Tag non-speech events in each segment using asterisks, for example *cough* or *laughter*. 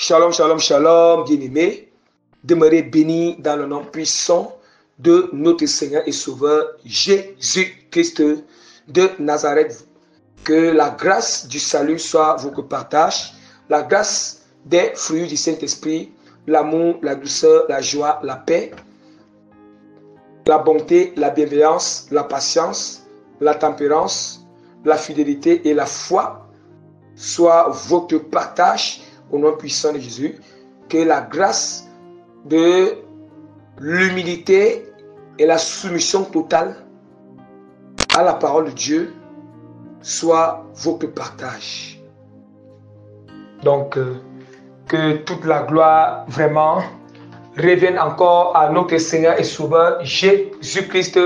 Shalom, shalom, shalom, bien-aimés. Demeurez bénis dans le nom puissant de notre Seigneur et Sauveur Jésus-Christ de Nazareth. Que la grâce du salut soit votre partage, la grâce des fruits du Saint-Esprit, l'amour, la douceur, la joie, la paix, la bonté, la bienveillance, la patience, la tempérance, la fidélité et la foi soit votre partage au nom puissant de Jésus. Que la grâce de l'humilité et la soumission totale à la parole de Dieu soit votre partage. Donc, euh, que toute la gloire vraiment revienne encore à notre Seigneur et Sauveur Jésus-Christ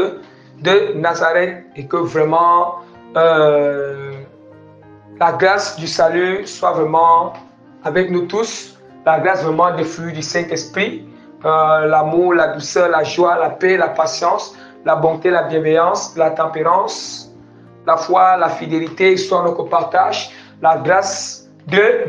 de Nazareth et que vraiment euh, la grâce du salut soit vraiment avec nous tous, la grâce vraiment des fruits du Saint-Esprit, euh, l'amour, la douceur, la joie, la paix, la patience, la bonté, la bienveillance, la tempérance, la foi, la fidélité soit notre partage, la grâce de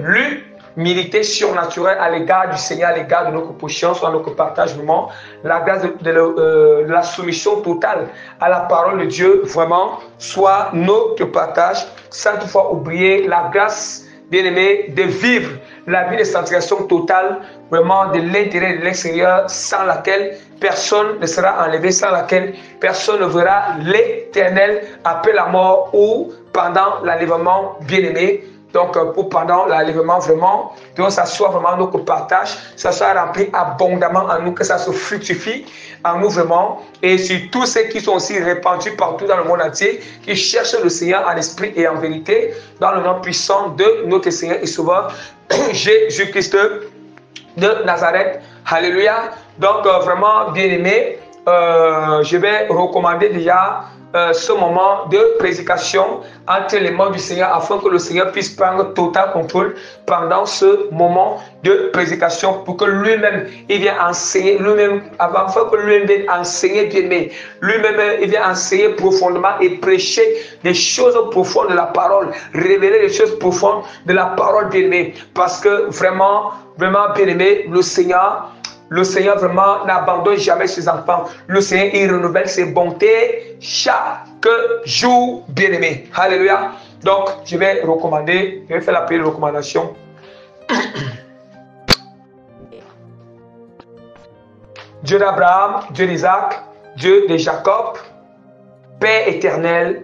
l'humilité surnaturelle à l'égard du Seigneur, à l'égard de notre position, soit notre partage vraiment, la grâce de, euh, de, la soumission totale à la parole de Dieu vraiment soit notre partage, sans toutefois oublier la grâce bien-aimé, de vivre la vie de sanctification totale, vraiment de l'intérieur et de l'extérieur, sans laquelle personne ne sera enlevé, sans laquelle personne ne verra l'éternel après la mort ou pendant l'enlèvement bien-aimé. Donc, euh, pour pendant l'enlèvement, vraiment, que ça soit vraiment notre partage, ça soit rempli abondamment en nous, que ça se fructifie en nous vraiment. Et sur tous ceux qui sont aussi répandus partout dans le monde entier, qui cherchent le Seigneur en esprit et en vérité, dans le nom puissant de notre Seigneur et Sauveur, *clears throat* Jésus-Christ de Nazareth. Alléluia. Donc, euh, vraiment, bien aimé, euh, je vais recommander déjà euh, ce moment de prédication entre les mains du Seigneur afin que le Seigneur puisse prendre total contrôle pendant ce moment de prédication pour que lui-même il vienne enseigner lui-même afin que lui-même vienne enseigner bien mais lui-même il vient enseigner profondément et prêcher des choses profondes de la parole révéler des choses profondes de la parole bien aimé. Parce que vraiment vraiment bien aimé le Seigneur le Seigneur vraiment n'abandonne jamais ses enfants. Le Seigneur, il renouvelle ses bontés chaque jour, bien-aimé. Alléluia. Donc, je vais recommander, je vais faire la prière de recommandation. *coughs* Dieu d'Abraham, Dieu d'Isaac, Dieu de Jacob, Père éternel,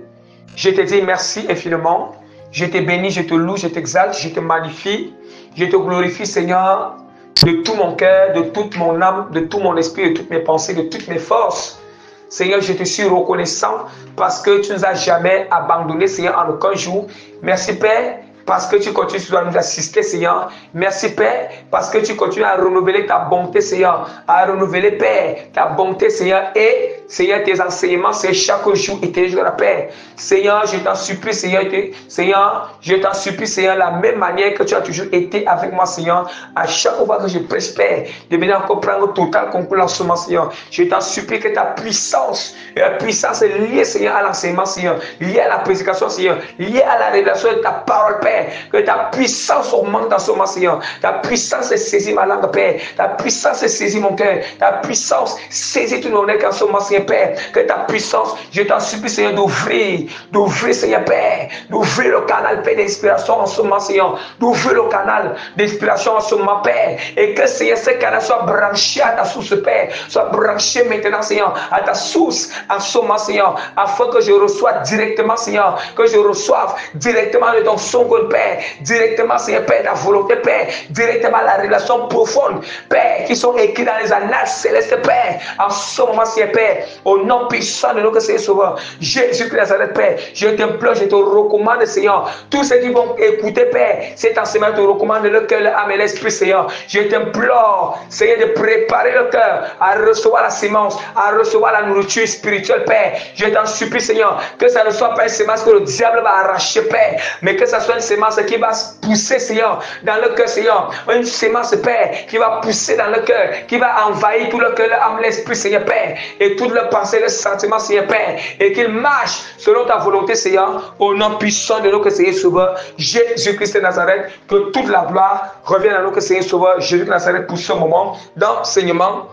je te dis merci infiniment. Je te bénis, je te loue, je t'exalte, je te magnifie, je te glorifie, Seigneur, de tout mon cœur, de toute mon âme, de tout mon esprit, de toutes mes pensées, de toutes mes forces. Seigneur, je te suis reconnaissant parce que tu nous as jamais abandonné, Seigneur, en aucun jour. Merci, Père, parce que tu continues à nous assister, Seigneur. Merci, Père, parce que tu continues à renouveler ta bonté, Seigneur. À renouveler, Père, ta bonté, Seigneur. Et, Seigneur, tes enseignements, c'est chaque jour et tes jours, Père. Seigneur, je t'en supplie, Seigneur. Seigneur, je t'en supplie, Seigneur, la même manière que tu as toujours été avec moi, Seigneur. À chaque fois que je prêche, Père, de venir encore prendre total concours en ce moment, Seigneur. Je t'en supplie que ta puissance, la puissance est liée, Seigneur, à l'enseignement, Seigneur. Liée à la prédication, Seigneur. Liée à la révélation de ta parole, Père. Que ta puissance augmente dans ce moment, Seigneur. Ta puissance saisit ma langue, Père. Ta puissance saisit mon cœur. Ta puissance saisit tout mon être en ce moment, Seigneur, Père. Que ta puissance, je t'en supplie, Seigneur, d'ouvrir, d'ouvrir, Seigneur, Père. D'ouvrir le canal, Père, d'inspiration en ce moment, Seigneur. D'ouvrir le canal d'inspiration en ce moment, Père. Et que, Seigneur, ce canal soit branché à ta source, Père. Soit branché maintenant, Seigneur, à ta source en ce moment, Seigneur. Afin que je reçoive directement, Seigneur. Que je reçoive directement de ton son, Père, directement, Seigneur, Père, la volonté, Père, directement la relation profonde, Père, qui sont écrits dans les annales célestes, Père, en ce moment, Seigneur, Père, au nom puissant de notre Seigneur Sauveur, Jésus-Christ, Père, je t'implore, je te recommande, Seigneur, tous ceux qui vont écouter, Père, cet enseignement, te recommande le cœur, l'âme et l'esprit, Seigneur, je t'implore, Seigneur, de préparer le cœur à recevoir la sémence, à recevoir la nourriture spirituelle, Père, je t'en supplie, Seigneur, que ça ne soit pas une sémence que le diable va arracher, Père, mais que ça soit une sémence qui va pousser, Seigneur, dans le cœur, Seigneur. Une sémence, Père, qui va pousser dans le cœur, qui va envahir tout le cœur, l'âme, l'esprit, Seigneur, Père. Et toute leurs pensées, leurs sentiments, Seigneur Père, et qu'ils marchent selon ta volonté, Seigneur, au nom puissant de notre Seigneur Sauveur, Jésus-Christ de Nazareth, que toute la gloire revienne à notre Seigneur Sauveur, Jésus de Nazareth, pour ce moment d'enseignement,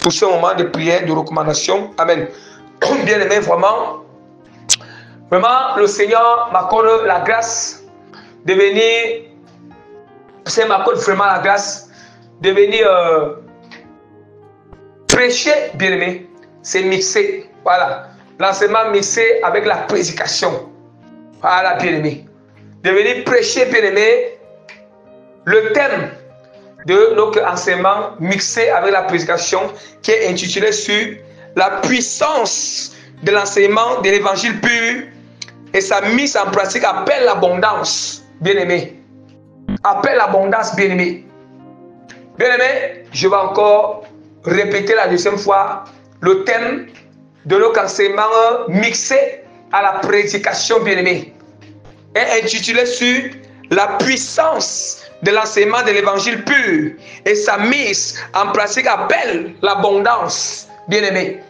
pour ce moment de prière, de recommandation. Amen. *coughs* Bien-aimé, vraiment, vraiment, le Seigneur m'accorde la grâce de venir, c'est m'accorde vraiment la grâce de venir euh, prêcher, bien-aimé, c'est mixé. Voilà. L'enseignement mixé avec la prédication. Voilà, bien-aimé. De venir prêcher, bien-aimé, le thème de notre enseignement mixé avec la prédication qui est intitulé sur la puissance de l'enseignement de l'évangile pur et sa mise en pratique appelle l'abondance, bien-aimé. Appelle l'abondance, bien-aimé. Bien-aimé, je vais encore répéter la deuxième fois le thème de notre enseignement mixé à la prédication, bien-aimé. Est intitulé sur la puissance de l'enseignement de l'évangile pur et sa mise en pratique appelle l'abondance, bien-aimé.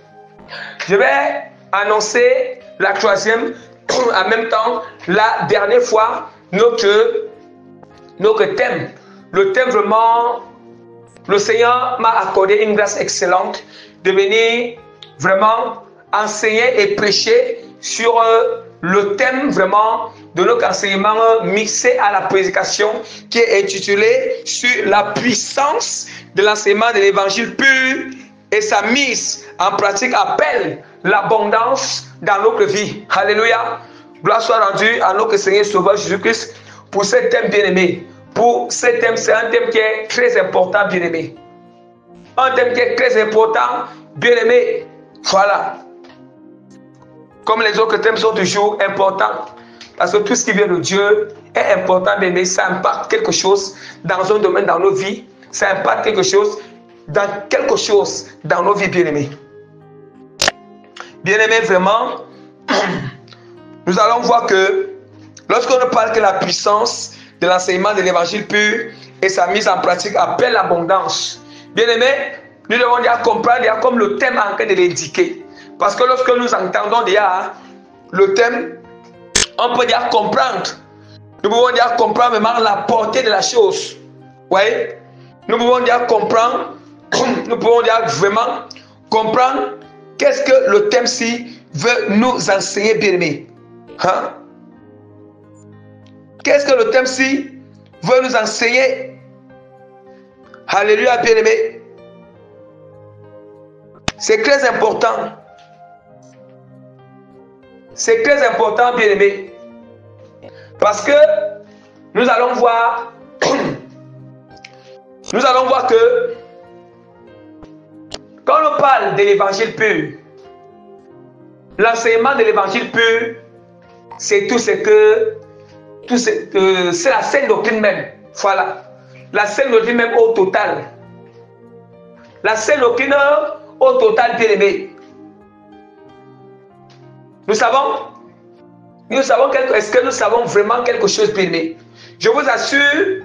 Je vais annoncer la troisième, *clears throat* en même temps, la dernière fois, notre, notre thème. Le thème vraiment le Seigneur m'a accordé une grâce excellente de venir vraiment enseigner et prêcher sur euh, le thème vraiment de notre enseignement mixé à la prédication qui est intitulé sur la puissance de l'enseignement de l'évangile pur et sa mise en pratique appelle l'abondance dans notre vie. Alléluia. Gloire soit rendue à notre Seigneur Sauveur Jésus-Christ pour ce thème bien-aimé pour ce thème, c'est un thème qui est très important, bien-aimé. Un thème qui est très important, bien-aimé. Voilà. Comme les autres thèmes sont toujours importants. Parce que tout ce qui vient de Dieu est important, bien-aimé. Ça impacte quelque chose dans un domaine dans nos vies. Ça impacte quelque chose dans quelque chose dans nos vies, bien-aimés. Bien-aimé, vraiment, *clears throat* nous allons voir que lorsqu'on parle que la puissance de l'enseignement de l'évangile pur et sa mise en pratique appelle l'abondance. Bien aimé, nous devons déjà comprendre comme le thème en train de l'indiquer. Parce que lorsque nous entendons déjà le thème, on peut déjà comprendre. Nous pouvons déjà comprendre vraiment la portée de la chose. Oui. Nous pouvons déjà comprendre, *coughs* nous pouvons déjà vraiment comprendre qu'est-ce que le thème-ci veut nous enseigner, bien aimé. Hein? Qu'est-ce que le thème-ci veut nous enseigner? Alléluia, bien-aimé. C'est très important. C'est très important, bien-aimé. Parce que nous allons voir, *coughs* nous allons voir que quand on parle de l'évangile pur, l'enseignement de l'évangile pur, c'est tout ce que euh, c'est la scène doctrine même. Voilà. La scène doctrine même au total. La scène doctrine au total, bien. Nous savons, nous savons est-ce que nous savons vraiment quelque chose, bien aimé? Je vous assure,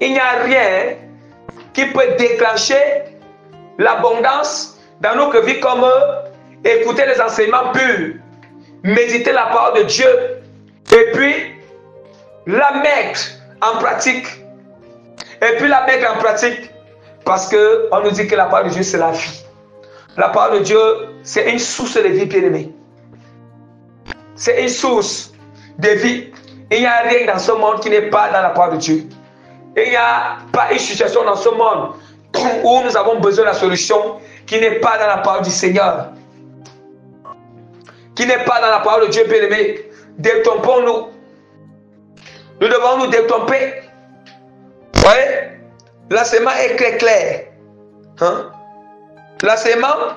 il n'y a rien qui peut déclencher l'abondance dans notre vie comme écouter les enseignements purs méditer la parole de Dieu et puis la mettre en pratique. Et puis la mettre en pratique parce que on nous dit que la parole de Dieu c'est la vie. La parole de Dieu c'est une source de vie bien-aimée. C'est une source de vie. Il n'y a rien dans ce monde qui n'est pas dans la parole de Dieu. Il n'y a pas une situation dans ce monde où nous avons besoin de la solution qui n'est pas dans la parole du Seigneur qui n'est pas dans la parole de Dieu, bien-aimé, détrompons-nous. Nous devons nous détromper. Vous voyez L'enseignement est très clair. Hein? L'enseignement,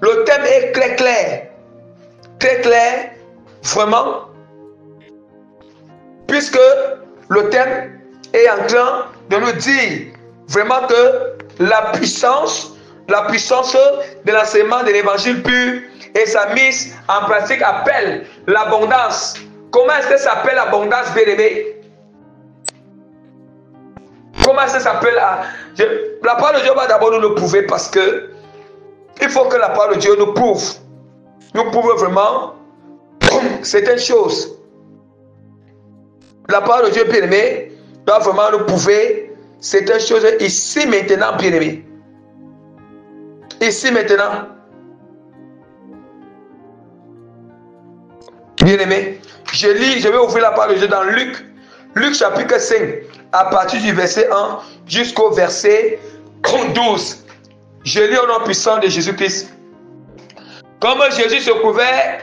le thème est très clair. Très clair, vraiment. Puisque le thème est en train de nous dire vraiment que la puissance, la puissance de l'enseignement de l'évangile pur et sa mise en pratique appelle l'abondance. Comment est-ce que ça s'appelle l'abondance, bien-aimé? Comment ça s'appelle La parole de Dieu va d'abord nous le prouver parce que Il faut que la parole de Dieu nous prouve, nous prouve vraiment *clears throat* certaines choses. La parole de Dieu, bien aimé, doit vraiment nous prouver certaines choses ici maintenant, bien aimé. Ici maintenant. Bien aimé, je lis, je vais ouvrir la parole de Dieu dans Luc, Luc chapitre 5, à partir du verset 1 jusqu'au verset 12. Je lis au nom puissant de Jésus-Christ. Comme Jésus se trouvait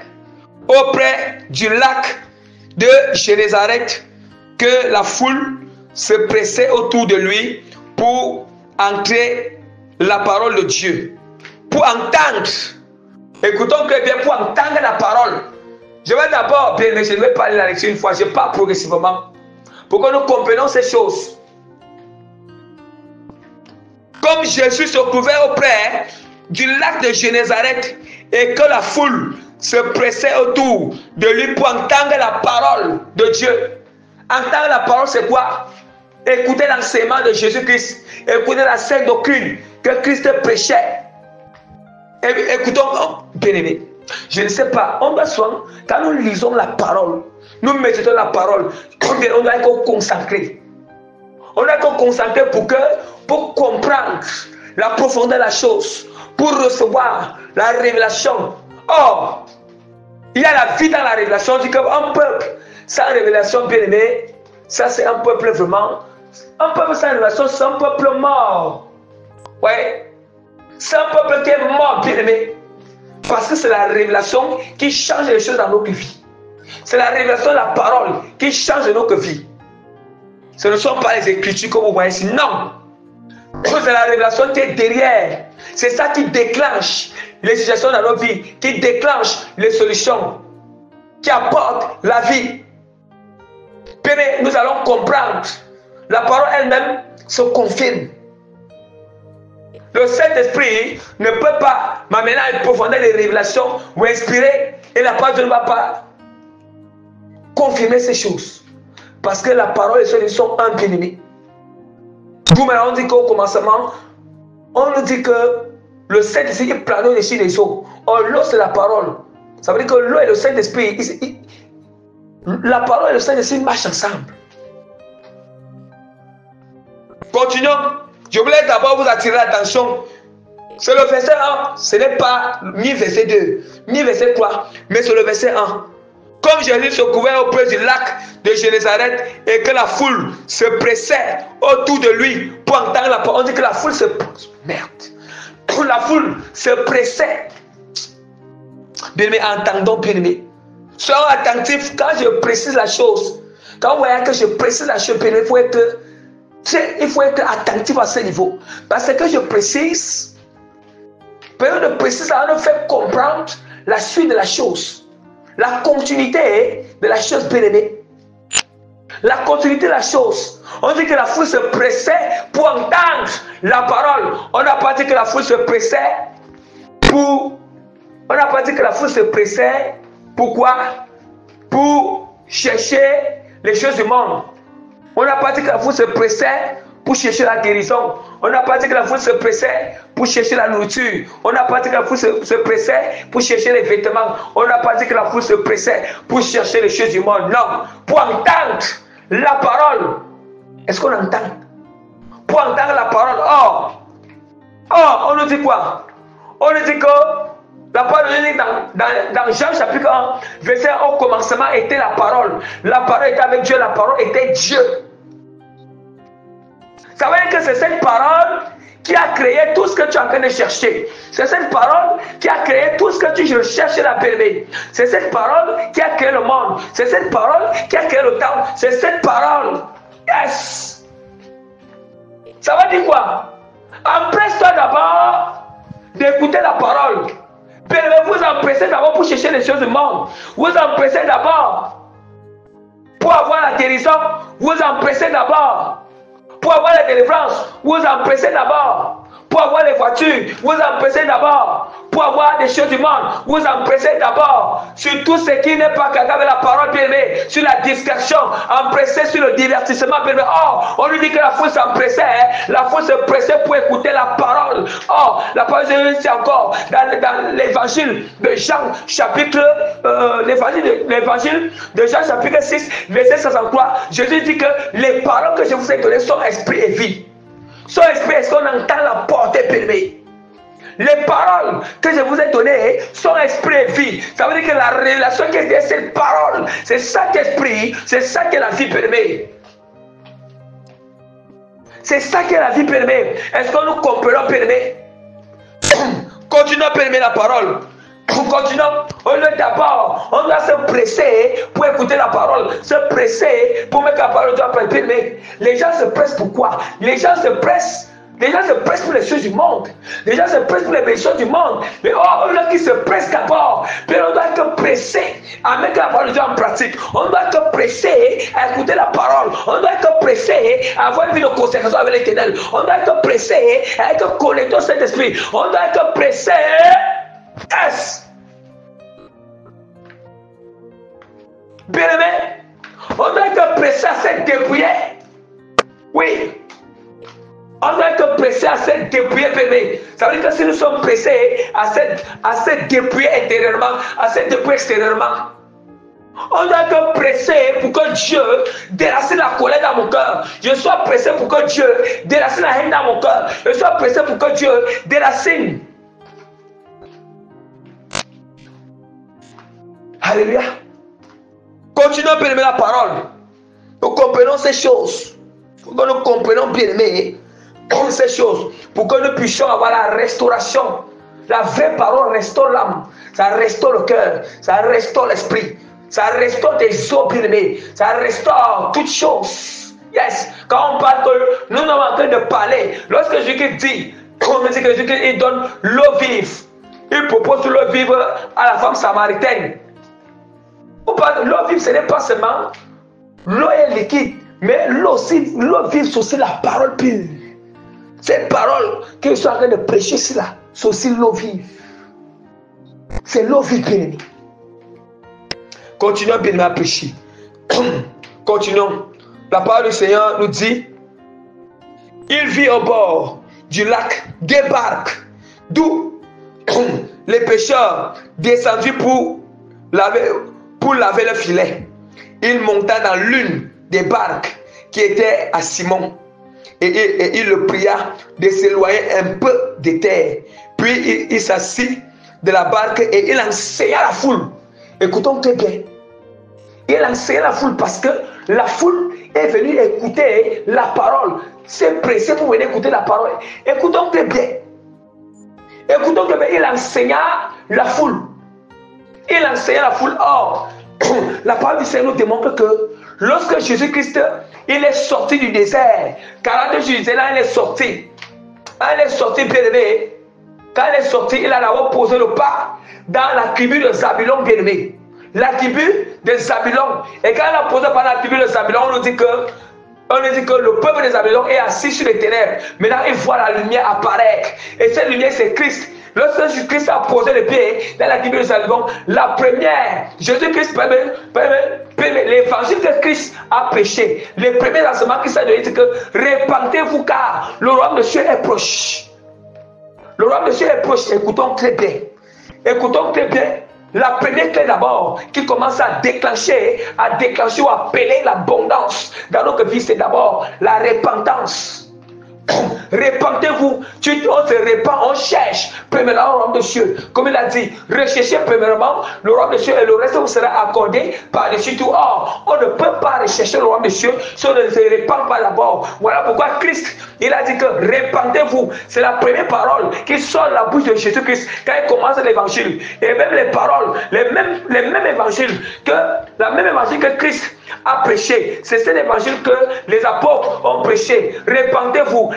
auprès du lac de Génézareth, que la foule se pressait autour de lui pour entrer la parole de Dieu, pour entendre. Écoutons très bien, pour entendre la parole. Je vais d'abord, bien, je vais parler la lecture une fois, je parle progressivement, pour que nous comprenions ces choses. Comme Jésus se trouvait auprès du lac de Génézareth et que la foule se pressait autour de lui pour entendre la parole de Dieu. Entendre la parole, c'est quoi? Écouter l'enseignement de Jésus-Christ. Écouter la sainte doctrine que Christ prêchait. Écoutons, oh, bien aimé. Je ne sais pas, on doit souvent, quand nous lisons la parole, nous méditons la parole, on doit être concentré. On doit être concentré pour que, pour comprendre la profondeur de la chose, pour recevoir la révélation. Or, il y a la vie dans la révélation. On dit qu'un peuple sans révélation, bien aimé, ça c'est un peuple vraiment. Un peuple sans révélation, c'est un peuple mort. Ouais. C'est un peuple qui est mort, bien aimé. Parce que c'est la révélation qui change les choses dans notre vie. C'est la révélation de la parole qui change notre vie. Ce ne sont pas les écritures comme vous voyez ici. Non. C'est la révélation qui est derrière. C'est ça qui déclenche les situations dans notre vie, qui déclenche les solutions, qui apporte la vie. Puis nous allons comprendre. La parole elle-même se confirme. Le Saint-Esprit ne peut pas m'amener à une profondeur de révélation ou inspirer et la parole ne va pas confirmer ces choses. Parce que la parole et son sont un bien aimé. Vous on dit qu'au commencement, on nous dit que le Saint-Esprit plane au-dessus des eaux. Or, l'eau, c'est la parole. Ça veut dire que l'eau et le Saint-Esprit, la parole et le Saint-Esprit marchent ensemble. Continuons. Je voulais d'abord vous attirer l'attention. C'est le verset 1. Ce n'est pas ni verset 2, ni verset 3, mais c'est le verset 1. Comme Jésus se couvrait auprès du lac de Génézareth et que la foule se pressait autour de lui pour entendre la parole, on dit que la foule se... Merde. La foule se pressait. Bien aimé, entendons, bien aimé. Soyons attentifs quand je précise la chose. Quand vous voyez que je précise la chose, bien aimé, il faut être, il faut être attentif à ce niveau. Parce que je précise, période de préciser, ça nous fait comprendre la suite de la chose. La continuité de la chose, bien aimé. La continuité de la chose. On dit que la foule se pressait pour entendre la parole. On n'a pas dit que la foule se pressait pour. On n'a pas dit que la foule se pressait. Pourquoi Pour chercher les choses du monde. On n'a pas dit que la foule se pressait pour chercher la guérison. On n'a pas dit que la foule se pressait pour chercher la nourriture. On n'a pas dit que la foule se, pressait pour chercher les vêtements. On n'a pas dit que la foule se pressait pour chercher les choses du monde. Non, pour entendre la parole. Est-ce qu'on entend? Pour entendre la parole. Oh, oh on nous dit quoi? On nous dit que la parole dans, dans, dans, Jean chapitre 1, verset 1, au commencement était la parole. La parole était avec Dieu, la parole était Dieu. Ça veut dire que c'est cette parole qui a créé tout ce que tu es en train de chercher. C'est cette parole qui a créé tout ce que tu recherches la permet. C'est cette parole qui a créé le monde. C'est cette parole qui a créé le temps. C'est cette parole. Yes. Ça veut dire quoi? Empresse-toi d'abord d'écouter la parole. Vous empressez d'abord pour chercher les choses du monde. Vous empressez d'abord pour avoir la guérison. Vous empressez d'abord pour avoir la délivrance, vous empressez d'abord. Pour avoir les voitures, vous empressez d'abord. Pour avoir des choses du monde, vous empressez d'abord sur tout ce qui n'est pas capable de la parole bien sur la distraction, empressé sur le divertissement bien Or, on lui dit que la foi s'empressait, hein. la foi se pressait pour écouter la parole. Or, la parole c'est encore dans, l'évangile de Jean, chapitre, euh, l'évangile, l'évangile de Jean, chapitre 6, verset 63. Jésus dit que les paroles que je vous ai données sont esprit et vie. Son esprit, est-ce qu'on entend la portée permet les paroles que je vous ai données sont esprit et vie. Ça veut dire que la relation qui est derrière cette parole, c'est ça qu'esprit, c'est ça que la vie permet. C'est ça que la vie permet. Est-ce que nous comprenons permet *coughs* Continuons à permettre la parole. Continuons. On doit d'abord, on doit se presser pour écouter la parole, se presser pour mettre la parole doit permettre. Les gens se pressent pourquoi Les gens se pressent les gens se pressent pour les choses du monde. Les gens se pressent pour les choses du monde. Mais oh, là qui se pressent d'abord. Puis on doit être pressé à mettre la parole de Dieu en pratique. On doit être pressé à écouter la parole. On doit être pressé à avoir une vie de conséquence avec l'éternel. On doit être pressé à être connecté au Saint-Esprit. On doit être pressé. Yes. Bien aimé, on doit être pressé à se débrouiller. Oui. On doit être pressé à se dépouiller, bébé. Ça veut dire que si nous sommes pressés à se, à intérieurement, à se dépouiller extérieurement, on doit être pressé pour que Dieu déracine la colère dans mon cœur. Je sois pressé pour que Dieu déracine la haine dans mon cœur. Je sois pressé pour que Dieu déracine. Alléluia. Continuons à aimer la parole. Nous comprenons ces choses. Pour que nous comprenions bien aimé ces choses pour que nous puissions avoir la restauration. La vraie parole restaure l'âme, ça restaure le cœur, ça restaure l'esprit, ça restaure tes os bien ça restaure toutes choses. Yes, quand on parle que nous sommes en train de parler, lorsque Jésus dit, dit il donne l'eau vive, il propose l'eau vive à la femme samaritaine. L'eau vive, ce n'est pas seulement l'eau est liquide, mais l'eau vive, c'est aussi la parole pure. Ces paroles que je suis en train de prêcher, c'est là, c'est aussi l'eau vive. C'est l'eau vive, bien Continuons bien à prêcher. *coughs* Continuons. La parole du Seigneur nous dit il vit au bord du lac des barques, d'où *coughs* les pêcheurs descendus pour laver, pour laver le filet. Il monta dans l'une des barques qui était à Simon et, il le pria de s'éloigner un peu de terre. Puis il, s'assit de la barque et il enseigna la foule. Écoutons très bien. Il enseigna la foule parce que la foule est venue écouter la parole. C'est pressé pour venir écouter la parole. Écoutons très bien. Écoutons très bien. Il enseigna la foule. Il enseigna la foule. Or, *clears throat* la parole du Seigneur nous démontre que lorsque Jésus-Christ il est sorti du désert. 42 jours, là, il est sorti. Il est sorti, bien aimé, quand il est sorti, il a d'abord posé le pas dans la tribu de Zabulon, bien aimé. La tribu de Zabulon. Et quand il a posé par la tribu de Zabulon, on nous dit que on nous dit que le peuple de Zabulon est assis sur les ténèbres. Maintenant, il voit la lumière apparaître. Et cette lumière, c'est Christ. Lorsque Jésus-Christ a posé le pied dans la tribu de Zabulon, la première, Jésus-Christ l'évangile que Christ a prêché, le premier enseignement Christ a donné, c'est que répandez-vous car le roi de Dieu est proche. Le roi de Dieu est proche. Écoutons très bien. Écoutons très bien. La première clé d'abord qui commence à déclencher, à déclencher ou à appeler l'abondance dans notre vie, c'est d'abord la repentance. Répentez-vous. On se répand, on cherche. Premièrement, le royaume de cieux. Comme il a dit, recherchez premièrement le royaume de cieux et le reste vous sera accordé par-dessus tout. Or, on ne peut pas rechercher le royaume de cieux si on ne se répand pas d'abord. Voilà pourquoi Christ, il a dit que répandez-vous. C'est la première parole qui sort de la bouche de Jésus-Christ quand il commence l'évangile. Et même les paroles, les mêmes, les mêmes évangiles que la même évangile que Christ a prêché. C'est cet évangile que les apôtres ont prêché. Répandez-vous.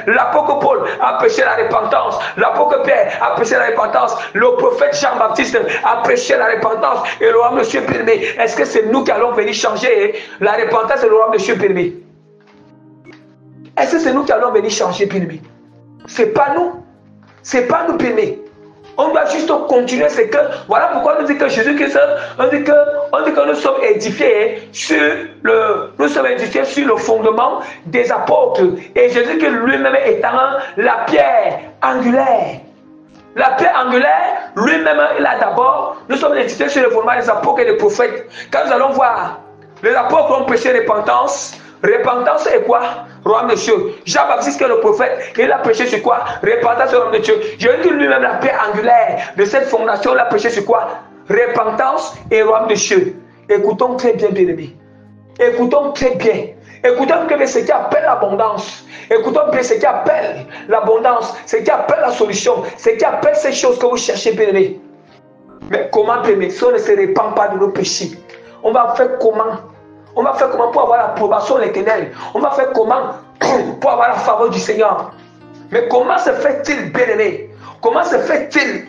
Paul a prêché la repentance. L'apôtre Pierre a prêché la repentance. Le prophète Jean-Baptiste a prêché la repentance. Et le roi Monsieur permet. Est-ce que c'est nous qui allons venir changer la repentance et le roi Monsieur permet Est-ce que c'est nous qui allons venir changer, bien-aimé C'est pas nous. C'est pas nous bien On doit juste continuer. C'est que, voilà pourquoi on dit que Jésus-Christ, on dit que, on dit que nous sommes édifiés sur le, nous sommes édifiés sur le fondement des apôtres. Et Jésus-Christ lui-même étant la pierre angulaire. La pierre angulaire, lui-même, il a d'abord, nous sommes édifiés sur le fondement des apôtres et des prophètes. Quand nous allons voir, les apôtres ont prêché repentance. Repentance est quoi? Roi Dieu. Jean-Baptiste, qui est le prophète, il a prêché sur quoi? Repentance, roi Dieu. Je dis lui-même la paix angulaire de cette fondation, il a prêché sur quoi? Repentance et roi Dieu. Écoutons très bien, bien aimés. Écoutons très bien. Écoutons bien ce qui appelle l'abondance. Écoutons bien ce qui appelle l'abondance, ce qui appelle la solution, ce qui appelle ces choses que vous cherchez, bien aimés. Mais comment, bien aimés, si on ne se répand pas de nos péchés, on va faire comment? On va faire comment pour avoir l'approbation de l'éternel? On va faire comment *clears throat* pour avoir la faveur du Seigneur? Mais comment se fait-il, bien-aimé? Comment se fait-il?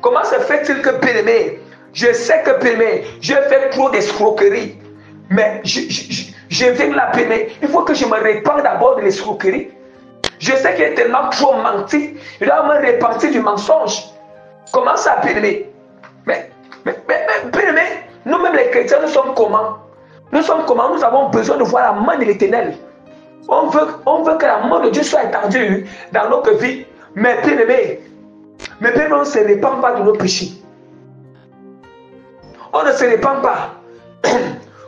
Comment se fait-il que, bien-aimé, je sais que, bien-aimé, je fais trop d'escroquerie. Mais je, viens la bien Il faut que je me répande d'abord de l'escroquerie. Je sais qu'il est tellement trop menti. Je dois me repentir du mensonge. Comment ça, bien-aimé? Mais, mais, mais, bien-aimé, nous-mêmes les chrétiens, nous sommes comment? Nous sommes comment Nous avons besoin de voir la main de l'éternel. On veut, on veut que la main de Dieu soit étendue dans notre vie. Mais bien aimé, mais bien on ne se répand pas de nos péchés. On ne se répand pas. *clears throat*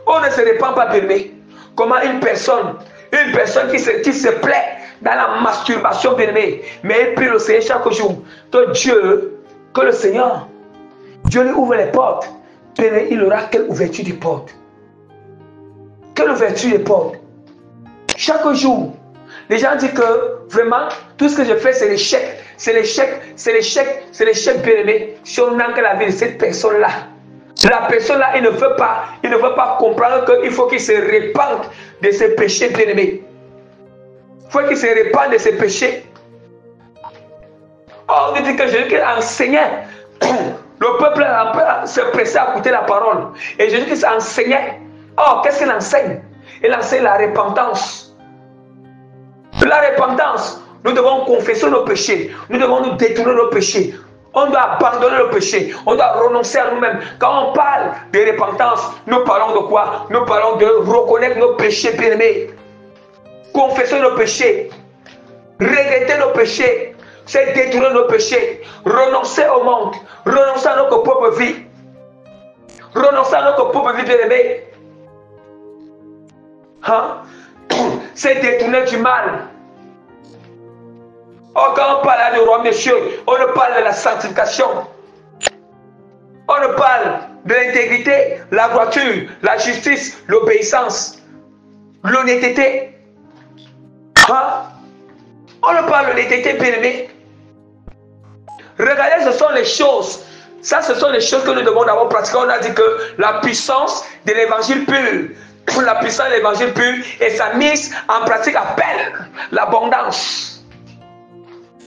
on ne se répand pas, bien aimé. Comment une personne, une personne qui se, qui se plaît dans la masturbation, bien aimé, mais elle prie le Seigneur chaque jour. Que Dieu, que le Seigneur, Dieu lui ouvre les portes. il aura quelle ouverture de portes quelle ouverture des portes. Chaque jour, les gens disent que vraiment, tout ce que je fais, c'est l'échec. C'est l'échec, c'est l'échec, c'est l'échec bien aimé. Si on manque la vie de cette personne-là, la personne-là, il ne veut pas, il ne veut pas comprendre qu'il faut qu'il se répande de ses péchés bien aimés. Il faut qu'il se répande de ses péchés. Oh, on dit que Jésus enseignait. *clears throat* Le peuple se pressait à écouter la parole. Et Jésus enseignait. Oh, qu'est-ce qu'il enseigne? Il enseigne la repentance. La repentance. Nous devons confesser nos péchés. Nous devons nous détourner nos péchés. On doit abandonner le péché. On doit renoncer à nous-mêmes. Quand on parle de repentance, nous parlons de quoi? Nous parlons de reconnaître nos péchés bien-aimés. Confesser nos péchés. Regretter nos péchés. C'est détourner nos péchés. Renoncer au monde. Renoncer à notre propre vie. Renoncer à notre propre vie bien-aimée. Hein? *clears throat* C'est détourner du mal. Oh, quand on parle du roi monsieur, on ne parle de la sanctification. On ne parle de l'intégrité, la voiture, la justice, l'obéissance, l'honnêteté. Hein? On ne parle de l'honnêteté, bien Regardez, ce sont les choses. Ça, ce sont les choses que nous devons d'abord pratiquer. On a dit que la puissance de l'évangile pur, la puissance de l'évangile pur et sa mise en pratique appelle l'abondance.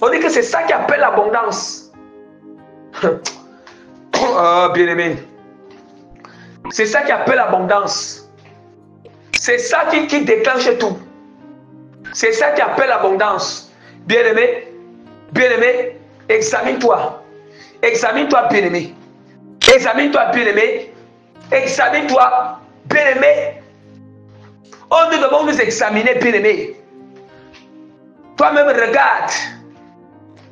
On dit que c'est ça qui appelle l'abondance. *coughs* oh, bien aimé. C'est ça qui appelle l'abondance. C'est ça qui, qui déclenche tout. C'est ça qui appelle l'abondance. Bien aimé, bien aimé, examine-toi. Examine-toi, bien aimé. Examine-toi, bien aimé. Examine-toi, bien aimé. Oh, nous devons nous examiner, bien aimé. Toi-même, regarde.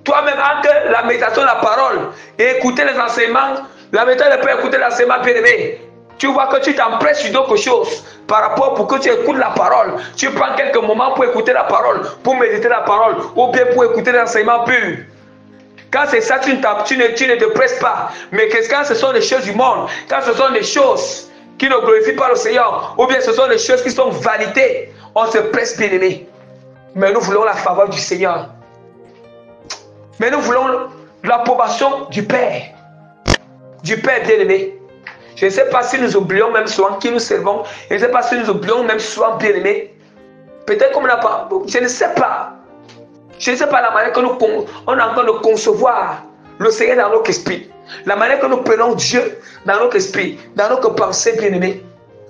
Toi-même, entre la méditation de la parole et écouter les enseignements, la méthode de pas écouter l'enseignement, bien aimé. Tu vois que tu t'empresses sur d'autres choses par rapport pour que tu écoutes la parole. Tu prends quelques moments pour écouter la parole, pour méditer la parole, ou bien pour écouter l'enseignement pur. Quand c'est ça, tu ne, tu, ne, ne te presses pas. Mais quand ce sont les choses du monde, quand ce sont des choses qui ne glorifient pas le Seigneur, ou bien ce sont des choses qui sont validées, on se presse bien aimé. Mais nous voulons la faveur du Seigneur. Mais nous voulons l'approbation du Père. Du Père bien aimé. Je ne sais pas si nous oublions même souvent qui nous servons. Je ne sais pas si nous oublions même souvent bien aimé. Peut-être qu'on n'a pas. Je ne sais pas. Je ne sais pas la manière que nous on est en train de concevoir le Seigneur dans notre esprit. La manière que nous prenons Dieu dans notre esprit, dans notre pensée bien-aimée,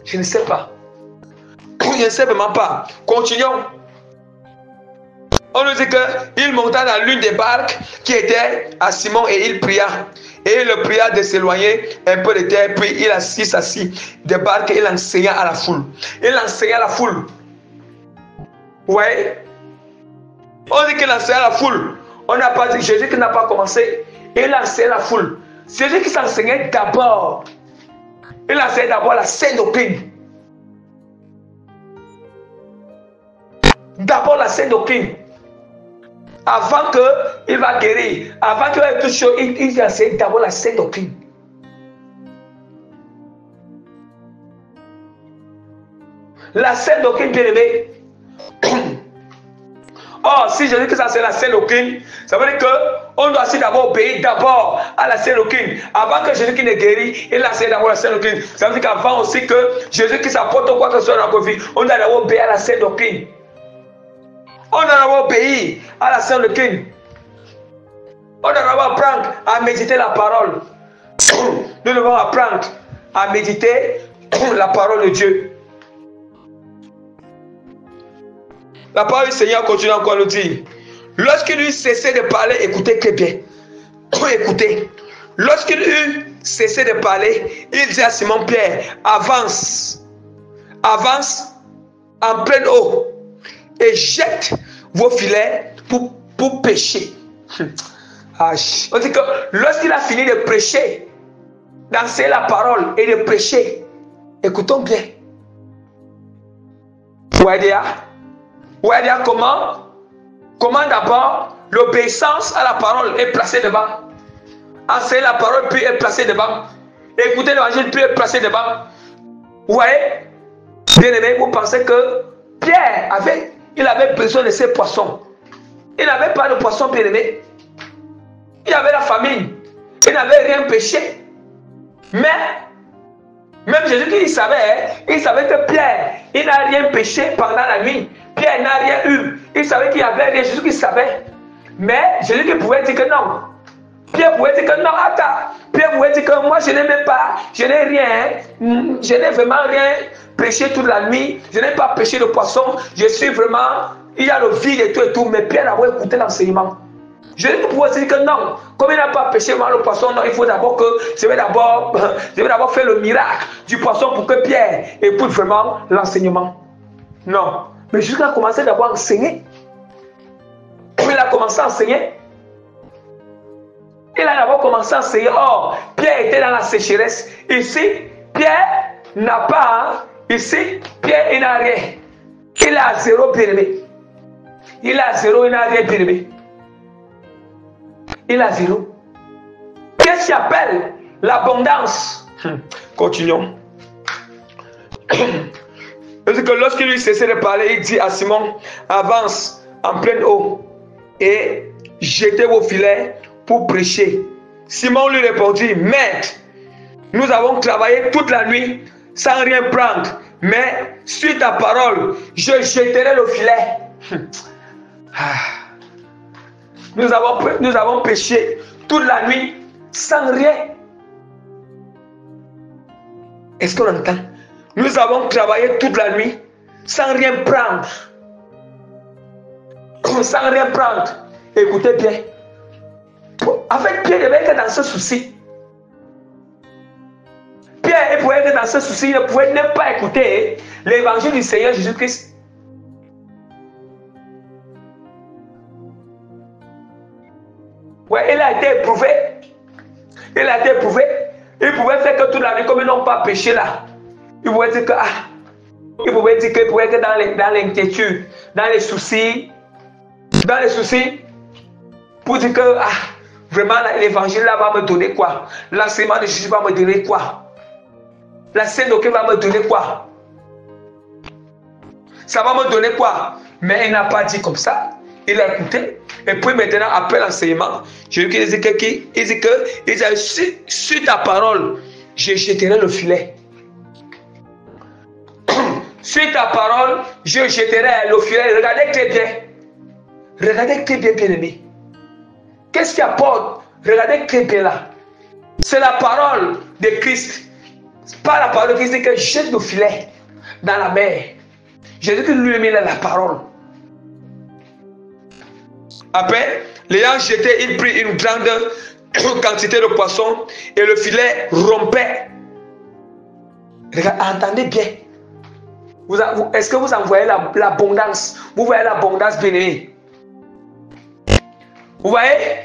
je ne sais pas. Je ne sais vraiment pas. Continuons. on nous dit qu'il monta dans l'une des barques qui était à Simon et il pria. Et il le pria de s'éloigner un peu de terre, puis il assis des barques et il enseigna à la foule. Il enseigna à la foule. Ouais. On dit qu'il enseignait à la foule. On n'a pas dit Jésus qui n'a pas commencé. Il enseignait à la foule. Jésus qui s'enseignait d'abord. Il enseignait d'abord la sainte doctrine. D'abord la sainte doctrine avant qu'il va guérir, avant qu'il va tout chose, il, il enseigne d'abord la sainte doctrine. La sainte doctrine, bien aimé. Oh, si je dis que ça c'est la doctrine, ça veut dire qu'on doit aussi d'abord obéir d'abord à la doctrine. Avant que Jésus qui ne guérit, il enseigne d'abord la sainte doctrine. Ça veut dire qu'avant aussi que Jésus qui s'apporte quoi que ce soit dans notre vie, on doit d'abord obéir à la doctrine. On doit obéir à la King. On doit apprendre à méditer la parole. Nous devons apprendre à méditer la parole de Dieu. La parole du Seigneur continue encore à nous dire. Lorsqu'il eut cessé de parler, écoutez très bien. *coughs* écoutez. Lorsqu'il eut cessé de parler, il dit à Simon Pierre, avance, avance en pleine eau et jette vos filets pour, pour pêcher. *coughs* On dit que lorsqu'il a fini de prêcher, d'enseigner la parole et de prêcher, écoutons bien. Vous voyez comment? Comment d'abord l'obéissance à la parole est placée devant? Enseigner la parole puis est placée devant. Écouter l'évangile puis est placé devant. Vous voyez? Bien aimé, vous pensez que Pierre avait il avait besoin de ses poissons. Il n'avait pas de poissons bien aimé. Il avait la famine. Il n'avait rien pêché. Mais, même Jésus il savait, hein, il savait que Pierre, il n'a rien pêché pendant la nuit. Pierre n'a rien eu. Il savait qu'il y avait rien. Jésus qui savait. Mais Jésus qui pouvait dire que non. Pierre pouvait dire que non, attends. Pierre pouvait dire que moi je n'ai même pas, je n'ai rien, je n'ai vraiment rien pêché toute la nuit, je n'ai pas pêché de poisson, je suis vraiment, il y a le vide et tout et tout, mais Pierre a écouté l'enseignement. Je ne pouvais dire que non, comme il n'a pas pêché le poisson, non, il faut d'abord que je vais d'abord, *laughs* vais d'abord faire le miracle du poisson pour que Pierre écoute vraiment l'enseignement. Non, mais jusqu'à commencer d'abord à enseigner. Il a commencé à enseigner. Il a d'abord commencé à enseigner. Oh, Pierre était dans la sécheresse. Ici, Pierre n'a pas Ici, Pierre, il n'a rien. Il a zéro bien-aimé. Il a zéro, il n'a rien bien Il a zéro. Qu'est-ce qu'il appelle l'abondance? Hum, Continuons. *coughs* Parce que lorsqu'il lui cessait de parler, il dit à Simon, avance en pleine eau et jetez vos filets pour prêcher. Simon lui répondit, Maître, nous avons travaillé toute la nuit sans rien prendre. Mais suite ta parole, je jetterai le filet. Ah. Nous avons, nous avons péché toute la nuit sans rien. Est-ce qu'on entend? Nous avons travaillé toute la nuit sans rien prendre. Sans rien prendre. Écoutez bien. Avec Pierre, il devait dans ce souci. Pierre pouvait être dans ce souci, il ne pouvait même pas écouter l'évangile du Seigneur Jésus-Christ. Il a été éprouvé. Il a été éprouvé. Il pouvait faire que toute la vie, comme ils n'ont pas péché là. Il pouvait dire que, ah, il pouvait dire qu'il pouvait être dans l'inquiétude, dans, dans les soucis, dans les soucis, pour dire que, ah, vraiment, l'évangile là va me donner quoi? L'enseignement de Jésus va me donner quoi? La scène doctrine va me donner quoi? Ça va me donner quoi? Mais il n'a pas dit comme ça. Il a écouté. Et puis maintenant, après l'enseignement, je dit que, il que, il sur, ta parole, je jeterai le filet. *coughs* sur ta parole, je jeterai le filet. Regardez très bien. Regardez très bien, bien aimé. Qu'est-ce qui apporte? Regardez très bien là. C'est la parole de Christ par la parole qui dit que jette le filet dans la mer. Jésus qui lui-même a la parole. Après, l'ayant jeté, il prit une grande *coughs* quantité de poissons et le filet rompait. entendez bien. Est-ce que vous en voyez l'abondance Vous voyez l'abondance bien Vous voyez?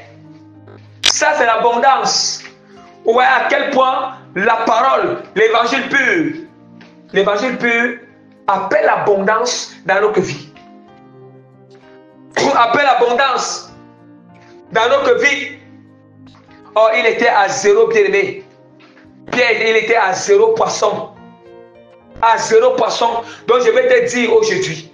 Ça, c'est l'abondance. Vous voyez à quel point la parole, l'évangile pur, l'évangile pur appelle l'abondance dans notre vie. Appelle l'abondance dans notre vie. Oh, il était à zéro bien-aimé. Pierre, il était à zéro poisson. À zéro poisson. Donc je vais te dire aujourd'hui,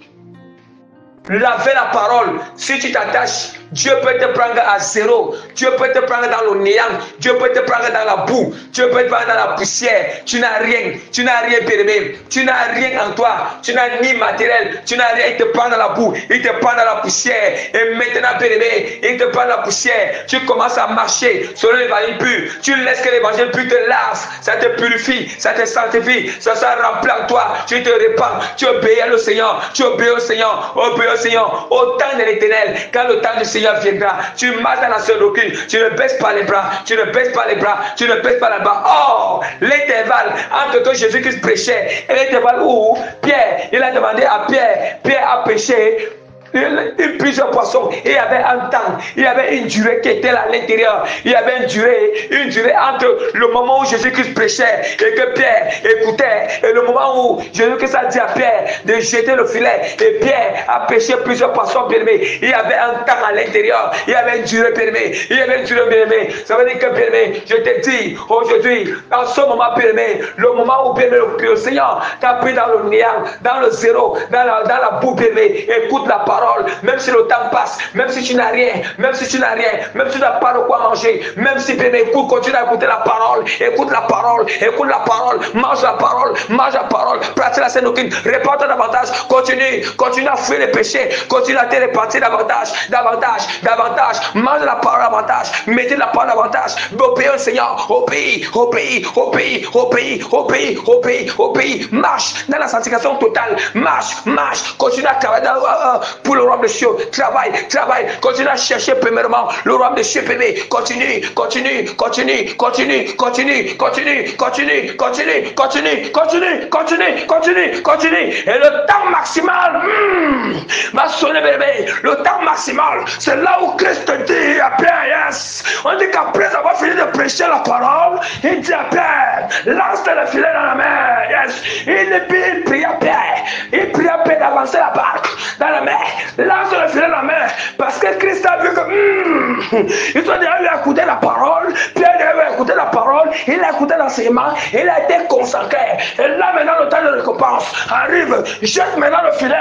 lavez la parole. Si tu t'attaches Dieu peut te prendre à zéro. Dieu peut te prendre dans le néant. Dieu peut te prendre dans la boue. Dieu peut te prendre dans la poussière. Tu n'as rien. Tu n'as rien permis. Tu n'as rien en toi. Tu n'as ni matériel. Tu n'as rien. Il te prend dans la boue. Il te prend dans la poussière. Et maintenant, périmé, il te prend dans la poussière. Tu commences à marcher selon l'évangile pur. Tu laisses que l'évangile pur te lave. Ça te purifie. Ça te sanctifie. Ça, ça remplit en toi. Tu te répands. Tu obéis au Seigneur. Tu obéis au Seigneur. Obéis au Seigneur. Au temps de l'éternel. Quand le temps du Seigneur viendra. Tu marches dans la seule Tu ne baisses pas les bras. Tu ne baisses pas les bras. Tu ne baisses pas les bras. Or, l'intervalle entre que Jésus-Christ prêchait et l'intervalle où Pierre, il a demandé à Pierre, Pierre a péché il, plusieurs poissons. il y avait un temps, il y avait une durée qui était à l'intérieur. Il y avait une durée, une durée entre le moment où Jésus-Christ prêchait et que Pierre écoutait et le moment où Jésus-Christ a dit à Pierre de jeter le filet et Pierre a pêché plusieurs poissons bien Il y avait un temps à l'intérieur. Il y avait une durée bien Il y avait une durée bien Ça veut dire que bien je te dis aujourd'hui, dans ce moment bien le moment où bien le, Seigneur t'a pris dans le néant, dans le zéro, dans la, dans la boue bien écoute la parole même si le temps passe, même si tu n'as rien, même si tu n'as rien, même si tu n'as pas de quoi manger, même si bien écoute, continue à écouter la parole, écoute la parole, écoute la parole, mange la parole, mange la parole, pratique la scène répand davantage, continue, continue à fuir les péchés, continue à te répartir davantage, davantage, davantage, mange la parole davantage, mettez la parole davantage, obéis au Seigneur, obéis, obéis, obéis, obéis, obéis, obéis, obéis, marche dans la sanctification totale, marche, marche, continue à travailler euh, le royaume de cieux. Travaille, travaille. Continue à chercher premièrement le royaume de cieux, bébé. Continue, continue, continue, continue, continue, continue, continue, continue, continue, continue, continue, continue, continue. Et le temps maximal hmm, va sonner, bébé. Le temps maximal, c'est là où Christ dit Pierre, yes. On dit qu'après avoir fini de prêcher la parole, il dit à Pierre, lance le filet dans la mer, yes. Il, il prie à Pierre, il prie à Pierre d'avancer la barque dans la mer. Lance le filet dans la main. Parce que Christ a vu que. Hmm, il doit déjà lui écouter la parole. Pierre a écouté la parole. Il a écouté l'enseignement. Il a été consacré. Et là, maintenant, le temps de récompense arrive. Jette maintenant le filet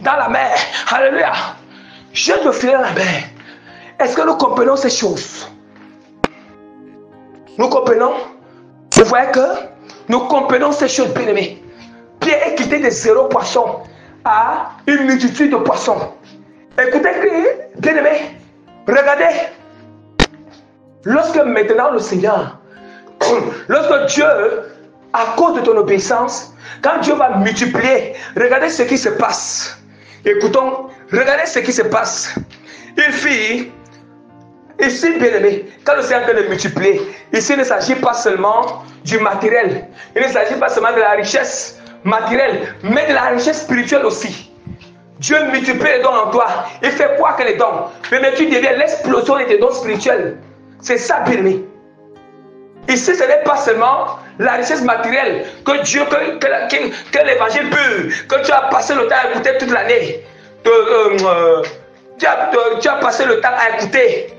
dans la mer. Alléluia. Jette le filet dans la mer. Est-ce que nous comprenons ces choses? Nous comprenons? Vous voyez que nous comprenons ces choses, bien aimés. Pierre est quitté de zéro poisson à une multitude de poissons. Écoutez, bien aimé, regardez. Lorsque maintenant le Seigneur, *clears throat* lorsque Dieu, à cause de ton obéissance, quand Dieu va multiplier, regardez ce qui se passe. Écoutons, regardez ce qui se passe. Il fit, ici bien aimé, quand le Seigneur vient de multiplier, ici il ne s'agit pas seulement du matériel, il ne s'agit pas seulement de la richesse, matériel, mais de la richesse spirituelle aussi. Dieu multiplie les dons en toi. Il fait quoi que les dons Mais tu deviens l'explosion de tes dons spirituels. C'est ça, bien Ici, ce n'est pas seulement la richesse matérielle que Dieu, que, que, l'évangile pur, que tu as passé le temps à écouter toute l'année. Euh, euh, tu, tu as passé le temps à écouter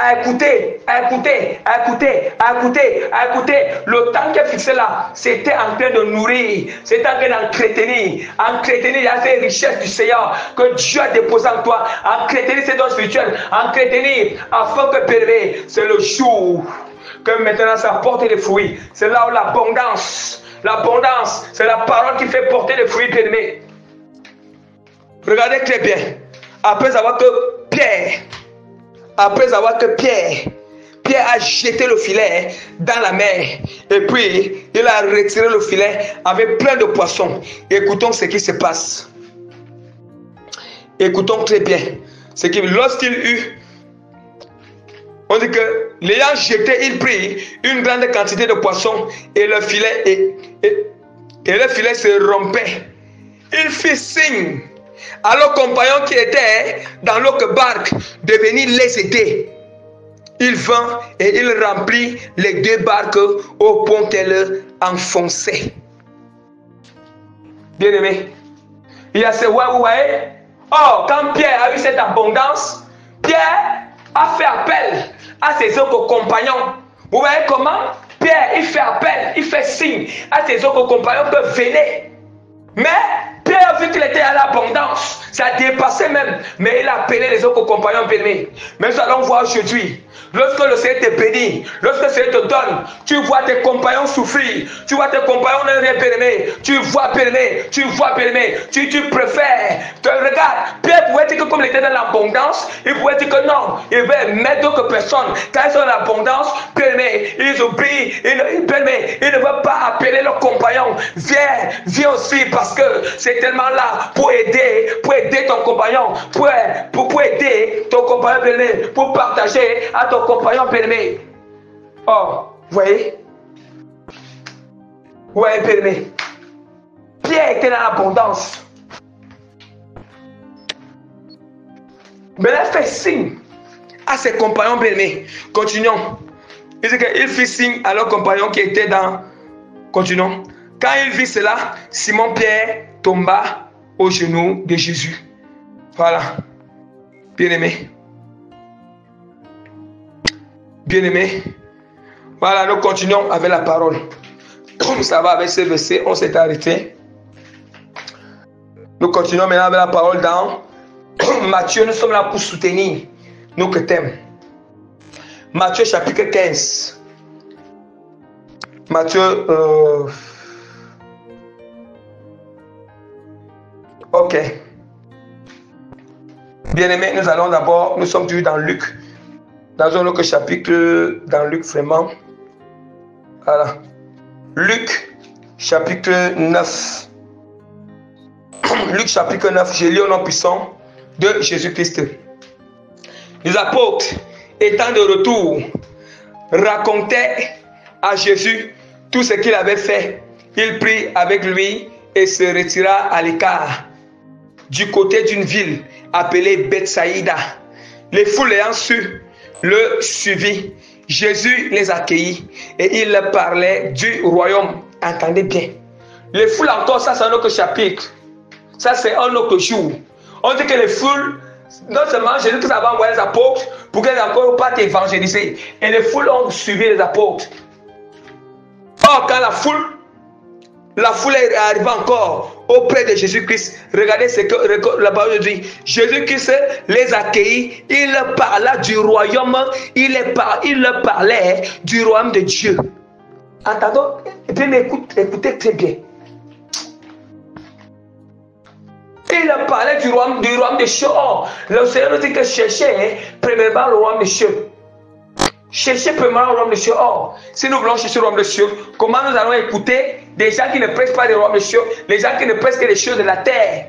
à écouter, à écouter, à écouter, à écouter, à écouter. Le temps qui est fixé là, c'était en train de nourrir, c'était en train d'entretenir, entretenir ces richesses du Seigneur que Dieu a déposées en toi, entretenir ces dons spirituels, entretenir afin que permet, c'est le jour que maintenant ça porte des fruits. C'est là où l'abondance, l'abondance, c'est la parole qui fait porter des fruits permet. Regardez très bien. Après avoir que Pierre après avoir que Pierre, Pierre a jeté le filet dans la mer et puis il a retiré le filet avec plein de poissons. Écoutons ce qui se passe. Écoutons très bien lorsqu'il eut, on dit que l'ayant jeté, il prit une grande quantité de poissons et le filet, et, et, le filet se rompait. Il fit signe à leurs compagnons qui étaient dans l'autre barque de venir les aider. Il vint et il remplit les deux barques au point qu'elles enfonçaient. Bien aimé, il y a ce ouais, voyez? Oh, quand Pierre a eu cette abondance, Pierre a fait appel à ses autres compagnons. Vous voyez comment? Pierre, il fait appel, il fait signe à ses autres compagnons que venez. Mais a vu qu'il était à l'abondance. Ça a dépassé même. Mais il a appelé les autres compagnons venez. Mais nous allons voir aujourd'hui Lorsque le Seigneur te bénit, lorsque le Seigneur te donne, tu vois tes compagnons souffrir, tu vois tes compagnons ne rien périmé, tu vois périmé, tu vois périmé, tu, tu préfères, te regarde, Pierre pouvait dire que comme il était dans l'abondance, il pouvait dire que non, il veut mettre d'autres personnes, quand ils sont dans l'abondance, périmé, ils oublient, ils, périmé, ils ne veulent pas appeler leurs compagnons, viens, viens aussi parce que c'est tellement là pour aider, pour aider ton compagnon, pour, pour, aider ton compagnon pour partager à ton compagnon bien Oh, vous voyez? Vous voyez, Pierre était dans l'abondance. Mais a fait signe à ses compagnons bien Continuons. Il dit qu'il fit signe à leurs compagnons qui étaient dans. Continuons. Quand il vit cela, Simon Pierre tomba au genou de Jésus. Voilà. Bien aimé. Bien-aimés, voilà, nous continuons avec la parole. Comme ça va avec ce verset, on s'est arrêté. Nous continuons maintenant avec la parole dans *clears throat* Matthieu. Nous sommes là pour soutenir nos thèmes. Matthieu chapitre 15. Matthieu. Euh, ok. Bien-aimés, nous allons d'abord, nous sommes toujours dans Luc dans un autre chapitre, dans Luc vraiment. Voilà. Luc, chapitre 9. *coughs* Luc, chapitre 9, j'ai lu au nom puissant de Jésus-Christ. Les apôtres, étant de retour, racontaient à Jésus tout ce qu'il avait fait. Il prit avec lui et se retira à l'écart du côté d'une ville appelée Bethsaïda. Les foules ayant su le suivit. Jésus les accueillit et il parlait du royaume. Entendez bien. Les foules encore, ça c'est un autre chapitre. Ça c'est un autre jour. On dit que les foules, non seulement Jésus qui avait envoyé les apôtres pour qu'ils encore pas évangéliser. Et les foules ont suivi les apôtres. Or, quand la foule, la foule est arrivée encore auprès de Jésus-Christ. Regardez ce que la parole dit. Jésus-Christ les accueillit. Il parla du royaume. Il, il parlait du royaume de Dieu. Entendons Et puis écoutez très bien. Il parlait du royaume, du royaume de Dieu. Oh, le Seigneur nous dit que cherchez premièrement le royaume de Dieu. Cherchez premièrement le royaume de Dieu. Oh, si nous voulons chercher le royaume de Dieu, comment nous allons écouter des gens qui ne prêchent pas des rois monsieur, les gens qui ne prêchent que les choses de la terre?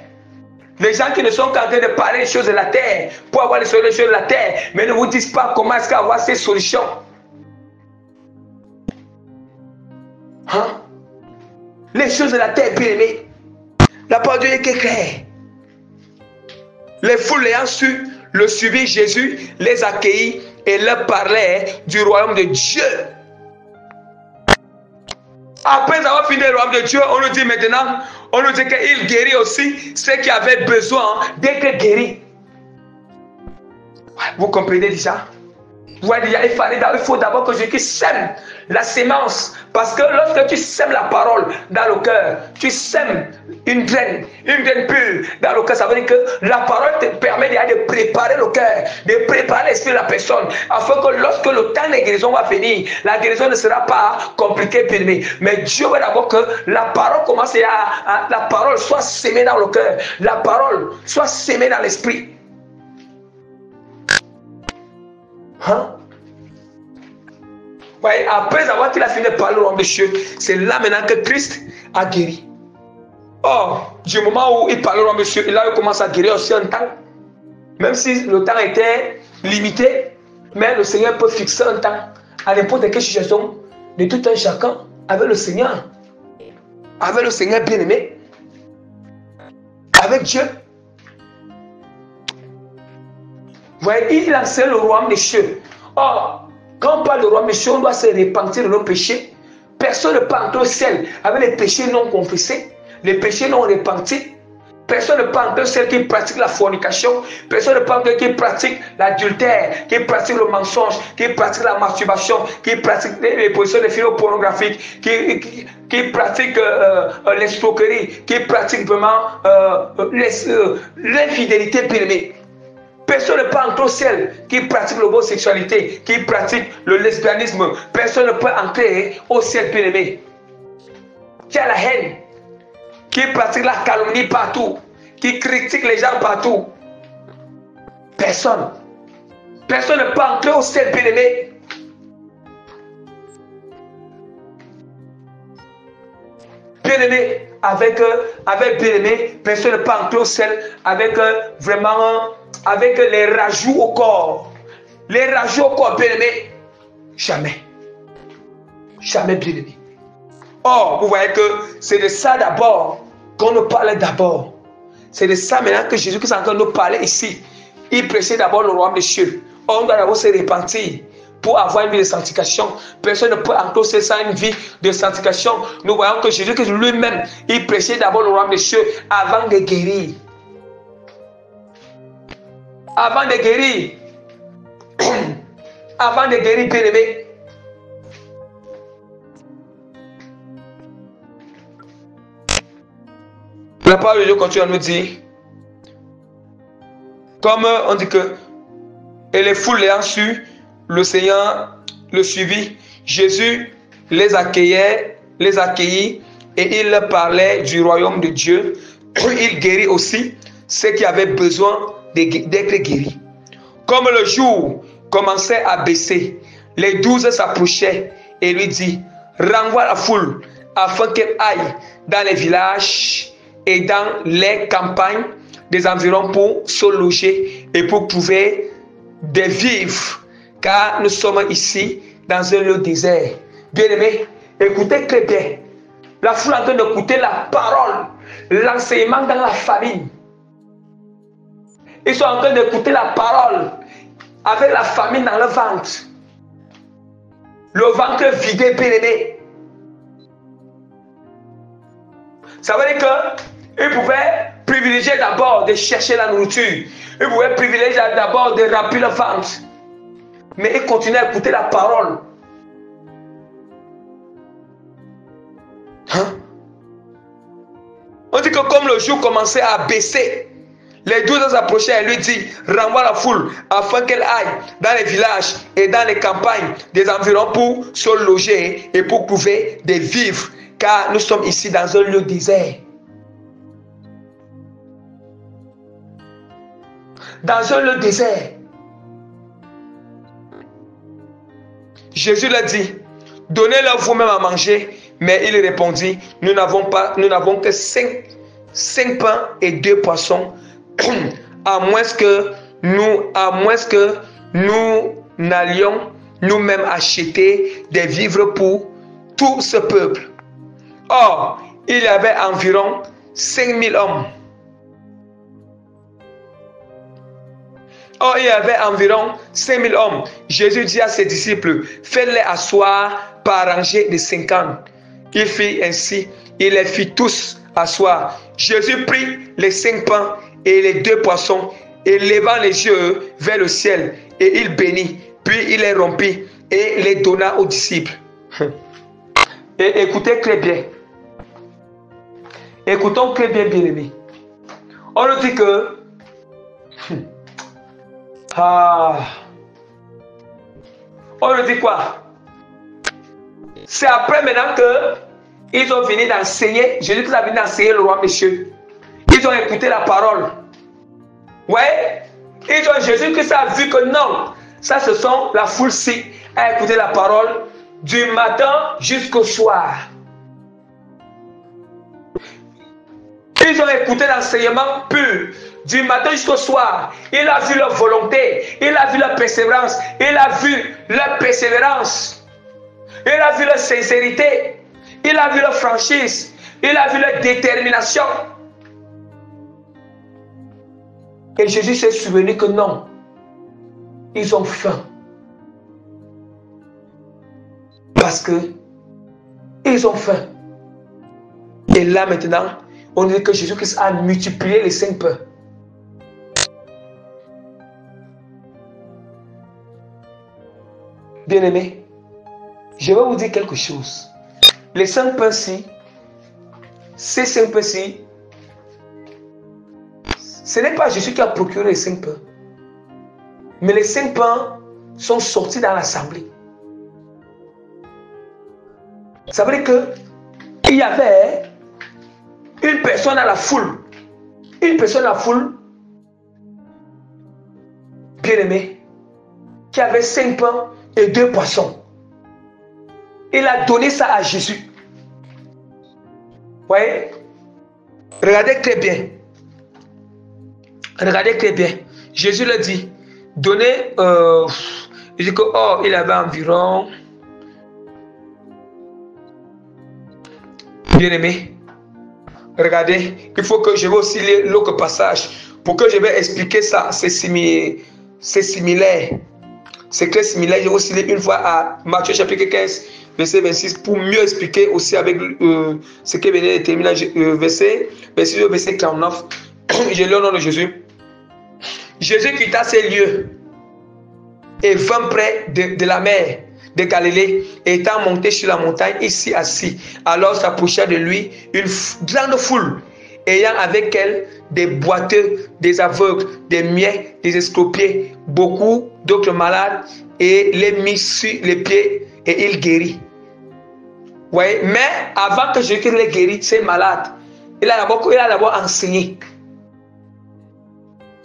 Les gens qui ne sont qu'en train de parler des choses de la terre pour avoir les solutions de la terre, mais ne vous disent pas comment est-ce qu'avoir ces solutions. Hein? Les choses de la terre, bien aimé. La parole de Dieu est claire. Les foules ayant su le suivi Jésus, les accueillit et leur parlait du royaume de Dieu. Après avoir fini le royaume de Dieu, on nous dit maintenant, on nous dit qu'il guérit aussi ceux qui avaient besoin d'être guéris. Vous comprenez déjà? Il, faut d'abord que Jésus sème la sémence. Parce que lorsque tu sèmes la parole dans le cœur, tu sèmes une graine, une graine pure dans le cœur. Ça veut dire que la parole te permet de préparer le cœur, de préparer l'esprit de la personne. Afin que lorsque le temps de guérison va venir, la guérison ne sera pas compliquée lui. Mais Dieu veut d'abord que la parole commence à, à la parole soit sémée dans le cœur. La parole soit sémée dans l'esprit. Après avoir qu'il a fini de parler au de Dieu, c'est là maintenant que Christ a guéri. Or, du moment où il parle au de Dieu, il a commencé à guérir aussi un temps. Même si le temps était limité, mais le Seigneur peut fixer un temps à n'importe quelle situation de tout un chacun avec le Seigneur. Avec le Seigneur bien-aimé. Avec Dieu. Vous voyez, il lancé le royaume des cieux. Or, quand on parle de cieux, on doit se repentir de nos péchés. Personne ne entrer au ciel avec les péchés non confessés, les péchés non repentis. Personne ne entrer au ciel qui pratique la fornication. Personne ne peut entrer qui pratique l'adultère, qui pratique le mensonge, qui pratique la masturbation, qui pratique les positions de pornographiques, qui, pratique euh, euh, l'escroquerie, qui pratique vraiment euh, euh l'infidélité bien Personne ne peut entrer au ciel qui pratique l'homosexualité, qui pratique le lesbianisme. Personne ne peut entrer au ciel bien-aimé. Qui a la haine, qui pratique la calomnie partout, qui critique les gens partout. Personne. Personne ne peut entrer au ciel bien-aimé. Bien-aimé, avec, avec bien-aimé, personne ne entrer au ciel avec vraiment avec les rajouts au corps. Les rajouts au corps, bien-aimé, jamais. Jamais bien-aimé. Or, vous voyez que c'est de ça d'abord qu'on nous parle d'abord. C'est de ça maintenant que Jésus est en train de nous parler ici. Il prêchait d'abord le royaume des cieux. On doit d'abord se repentir pour avoir une vie de sanctification. Personne ne peut enclencher ça une vie de sanctification. Nous voyons que Jésus lui-même, il prêchait d'abord le royaume des cieux avant de guérir avant de guérir, *clears throat* avant de guérir, bien aimé, la parole de Dieu continue à nous dire, comme on dit que, et les foules l'ayant su, le Seigneur le suivit, Jésus les accueillait, les accueillit, et il parlait du royaume de Dieu. *clears throat* Il guérit aussi ceux qui avaient besoin d'être guéri. Comme le jour commençait à baisser, les douze s'approchaient et lui dit, renvoie la foule afin qu'elle aille dans les villages et dans les campagnes des environs pour se loger et pour trouver des vivres, car nous sommes ici dans un lieu désert. Bien-aimés, écoutez très bien. La foule est en train d'écouter la parole, l'enseignement dans la famille. Ils sont en train d'écouter la parole avec la famine dans le ventre. Le ventre vidé, pénéné. Ça veut dire qu'ils pouvaient privilégier d'abord de chercher la nourriture. Ils pouvaient privilégier d'abord de remplir le ventre. Mais ils continuaient à écouter la parole. Hein? On dit que comme le jour commençait à baisser, les douze s'approchaient et lui dit, renvoie la foule afin qu'elle aille dans les villages et dans les campagnes des environs pour se loger et pour trouver des vivres, car nous sommes ici dans un lieu désert. Dans un lieu désert. Jésus leur dit, donnez-leur vous-même à manger. Mais il répondit, nous n'avons pas, nous n'avons que cinq, cinq pains et deux poissons *clears throat* à moins que nous, à moins que nous n'allions nous-mêmes acheter des vivres pour tout ce peuple. Or, il y avait environ 5000 hommes. Or, il y avait environ 5000 hommes. Jésus dit à ses disciples, faites-les asseoir par rangée de 50. Il fit ainsi, il les fit tous asseoir. Jésus prit les cinq pains et les deux poissons, et levant les yeux vers le ciel, et il bénit, puis il les rompit et les donna aux disciples. *laughs* Et écoutez très bien. Écoutons très bien, bien aimé. On nous dit que. Ah. On nous dit quoi? C'est après maintenant que ils ont fini d'enseigner. Jésus a venu d'enseigner le roi monsieur. Ils ont écouté la parole. Ouais. Ils ont Jésus-Christ a vu que non. Ça, ce sont la foule-ci a écouté la parole du matin jusqu'au soir. Ils ont écouté l'enseignement pur du matin jusqu'au soir. Il a vu leur volonté, il a vu leur persévérance, il a vu leur persévérance, il a vu leur sincérité, il a vu leur franchise, il a vu leur détermination. Et Jésus s'est souvenu que non, ils ont faim. Parce que ils ont faim. Et là maintenant, on dit que Jésus-Christ a multiplié les cinq pains. Bien-aimé, je vais vous dire quelque chose. Les cinq pains-ci, ces cinq pains-ci, ce n'est pas Jésus qui a procuré les cinq pains. Mais les cinq pains sont sortis dans l'assemblée. Ça veut dire que il y avait une personne à la foule, une personne à la foule, bien aimée, qui avait cinq pains et deux poissons. Il a donné ça à Jésus. Voyez? Regardez très bien. Regardez très bien. Jésus le dit. Donnez. Euh, il dit que, oh, il avait environ. Bien aimé. Regardez, il faut que je vais aussi lire l'autre passage pour que je vais expliquer ça. C'est similaire. C'est très similaire. Je vais aussi lire une fois à Matthieu chapitre 15, verset 26, pour mieux expliquer aussi avec euh, ce qui venait de terminer, euh, verset, verset, verset *coughs* 49. je lis au nom de Jésus. Jésus quitta ces lieux et vint près de, de la mer de Galilée, étant monté sur la montagne, ici assis. Alors s'approcha de lui une grande foule, ayant avec elle des boiteux, des aveugles, des miens, des escropiers, beaucoup d'autres malades, et les mit sur les pieds, et il guérit. Ouais, mais avant que Jésus les guérisse, ces malades, il a d'abord enseigné.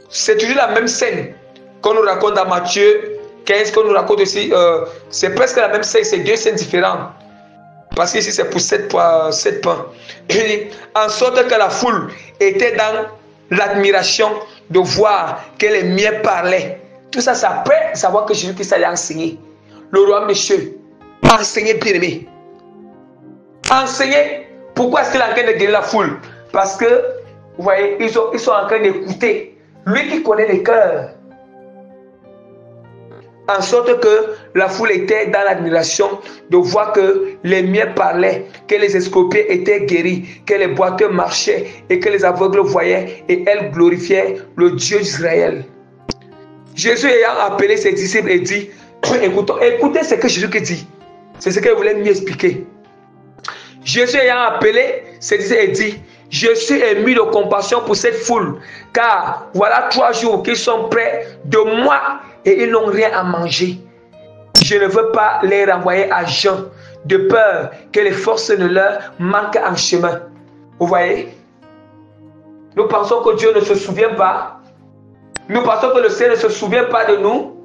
C'est toujours la même scène qu'on nous raconte dans Matthieu Qu'est-ce qu'on nous raconte ici euh, C'est presque la même scène, c'est deux scènes différentes. Parce qu'ici, c'est pour sept, sept pains. en sorte que la foule était dans l'admiration de voir que les miens parlaient. Tout ça, c'est après savoir que Jésus-Christ allait enseigner. Le roi monsieur, enseigner bien aimé. Enseigner. Pourquoi est-ce qu'il est en train de guérir la foule Parce que, vous voyez, ils, ils sont en train d'écouter. Lui qui connaît les cœurs en sorte que la foule était dans l'admiration de voir que les miens parlaient, que les escopiers étaient guéris, que les boiteux marchaient et que les aveugles voyaient et elles glorifiaient le Dieu d'Israël. Jésus ayant appelé ses disciples et dit, *clears throat* écoutez, ce que Jésus dit. C'est ce qu'il voulait mieux expliquer. Jésus ayant appelé ses disciples et dit, je suis ému de compassion pour cette foule, car voilà trois jours qu'ils sont près de moi et ils n'ont rien à manger. Je ne veux pas les renvoyer à Jean de peur que les forces ne leur manquent en chemin. Vous voyez? Nous pensons que Dieu ne se souvient pas. Nous pensons que le Seigneur ne se souvient pas de nous.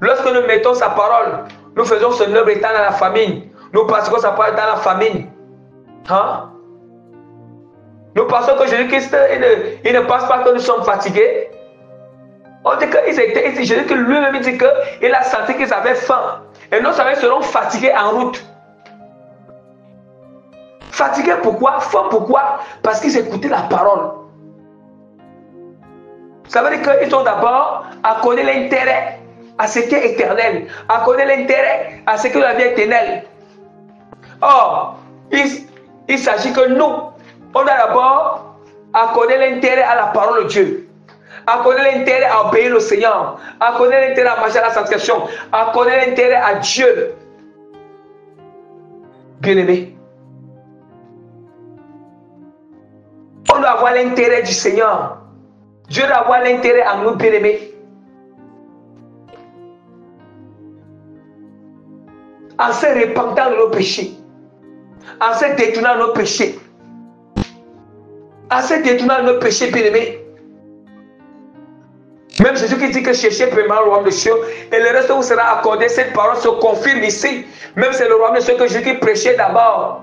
Lorsque nous mettons sa parole, nous faisons ce œuvre étant dans la famine. Nous pensons sa parole dans la famine. Hein? Nous pensons que Jésus-Christ, il ne pense pas que nous sommes fatigués. On dit qu'ils étaient ici. Jésus lui-même dit qu'il a senti qu'ils avaient faim. Et nos amis seront fatigués en route. Fatigués pourquoi? Faim pourquoi? Parce qu'ils écoutaient la parole. Ça veut dire qu'ils ont d'abord connaître l'intérêt à ce qui est éternel, connaître l'intérêt à ce que la vie est éternelle. Or, il, il s'agit que nous, on a d'abord connaître l'intérêt à la parole de Dieu connaître l'intérêt à obéir le Seigneur, connaître l'intérêt à marcher à la sanctification, connaître l'intérêt à Dieu. Bien-aimé, on doit avoir l'intérêt du Seigneur. Dieu doit avoir l'intérêt à nous, bien-aimés. En se repentant de nos péchés, en se détournant de nos péchés, en se détournant de nos péchés, bien-aimés. Même Jésus qui dit que cherchez premièrement le royaume de cieux et le reste vous sera accordé. Cette parole se confirme ici. Même c'est le royaume de cieux que Jésus prêchait d'abord.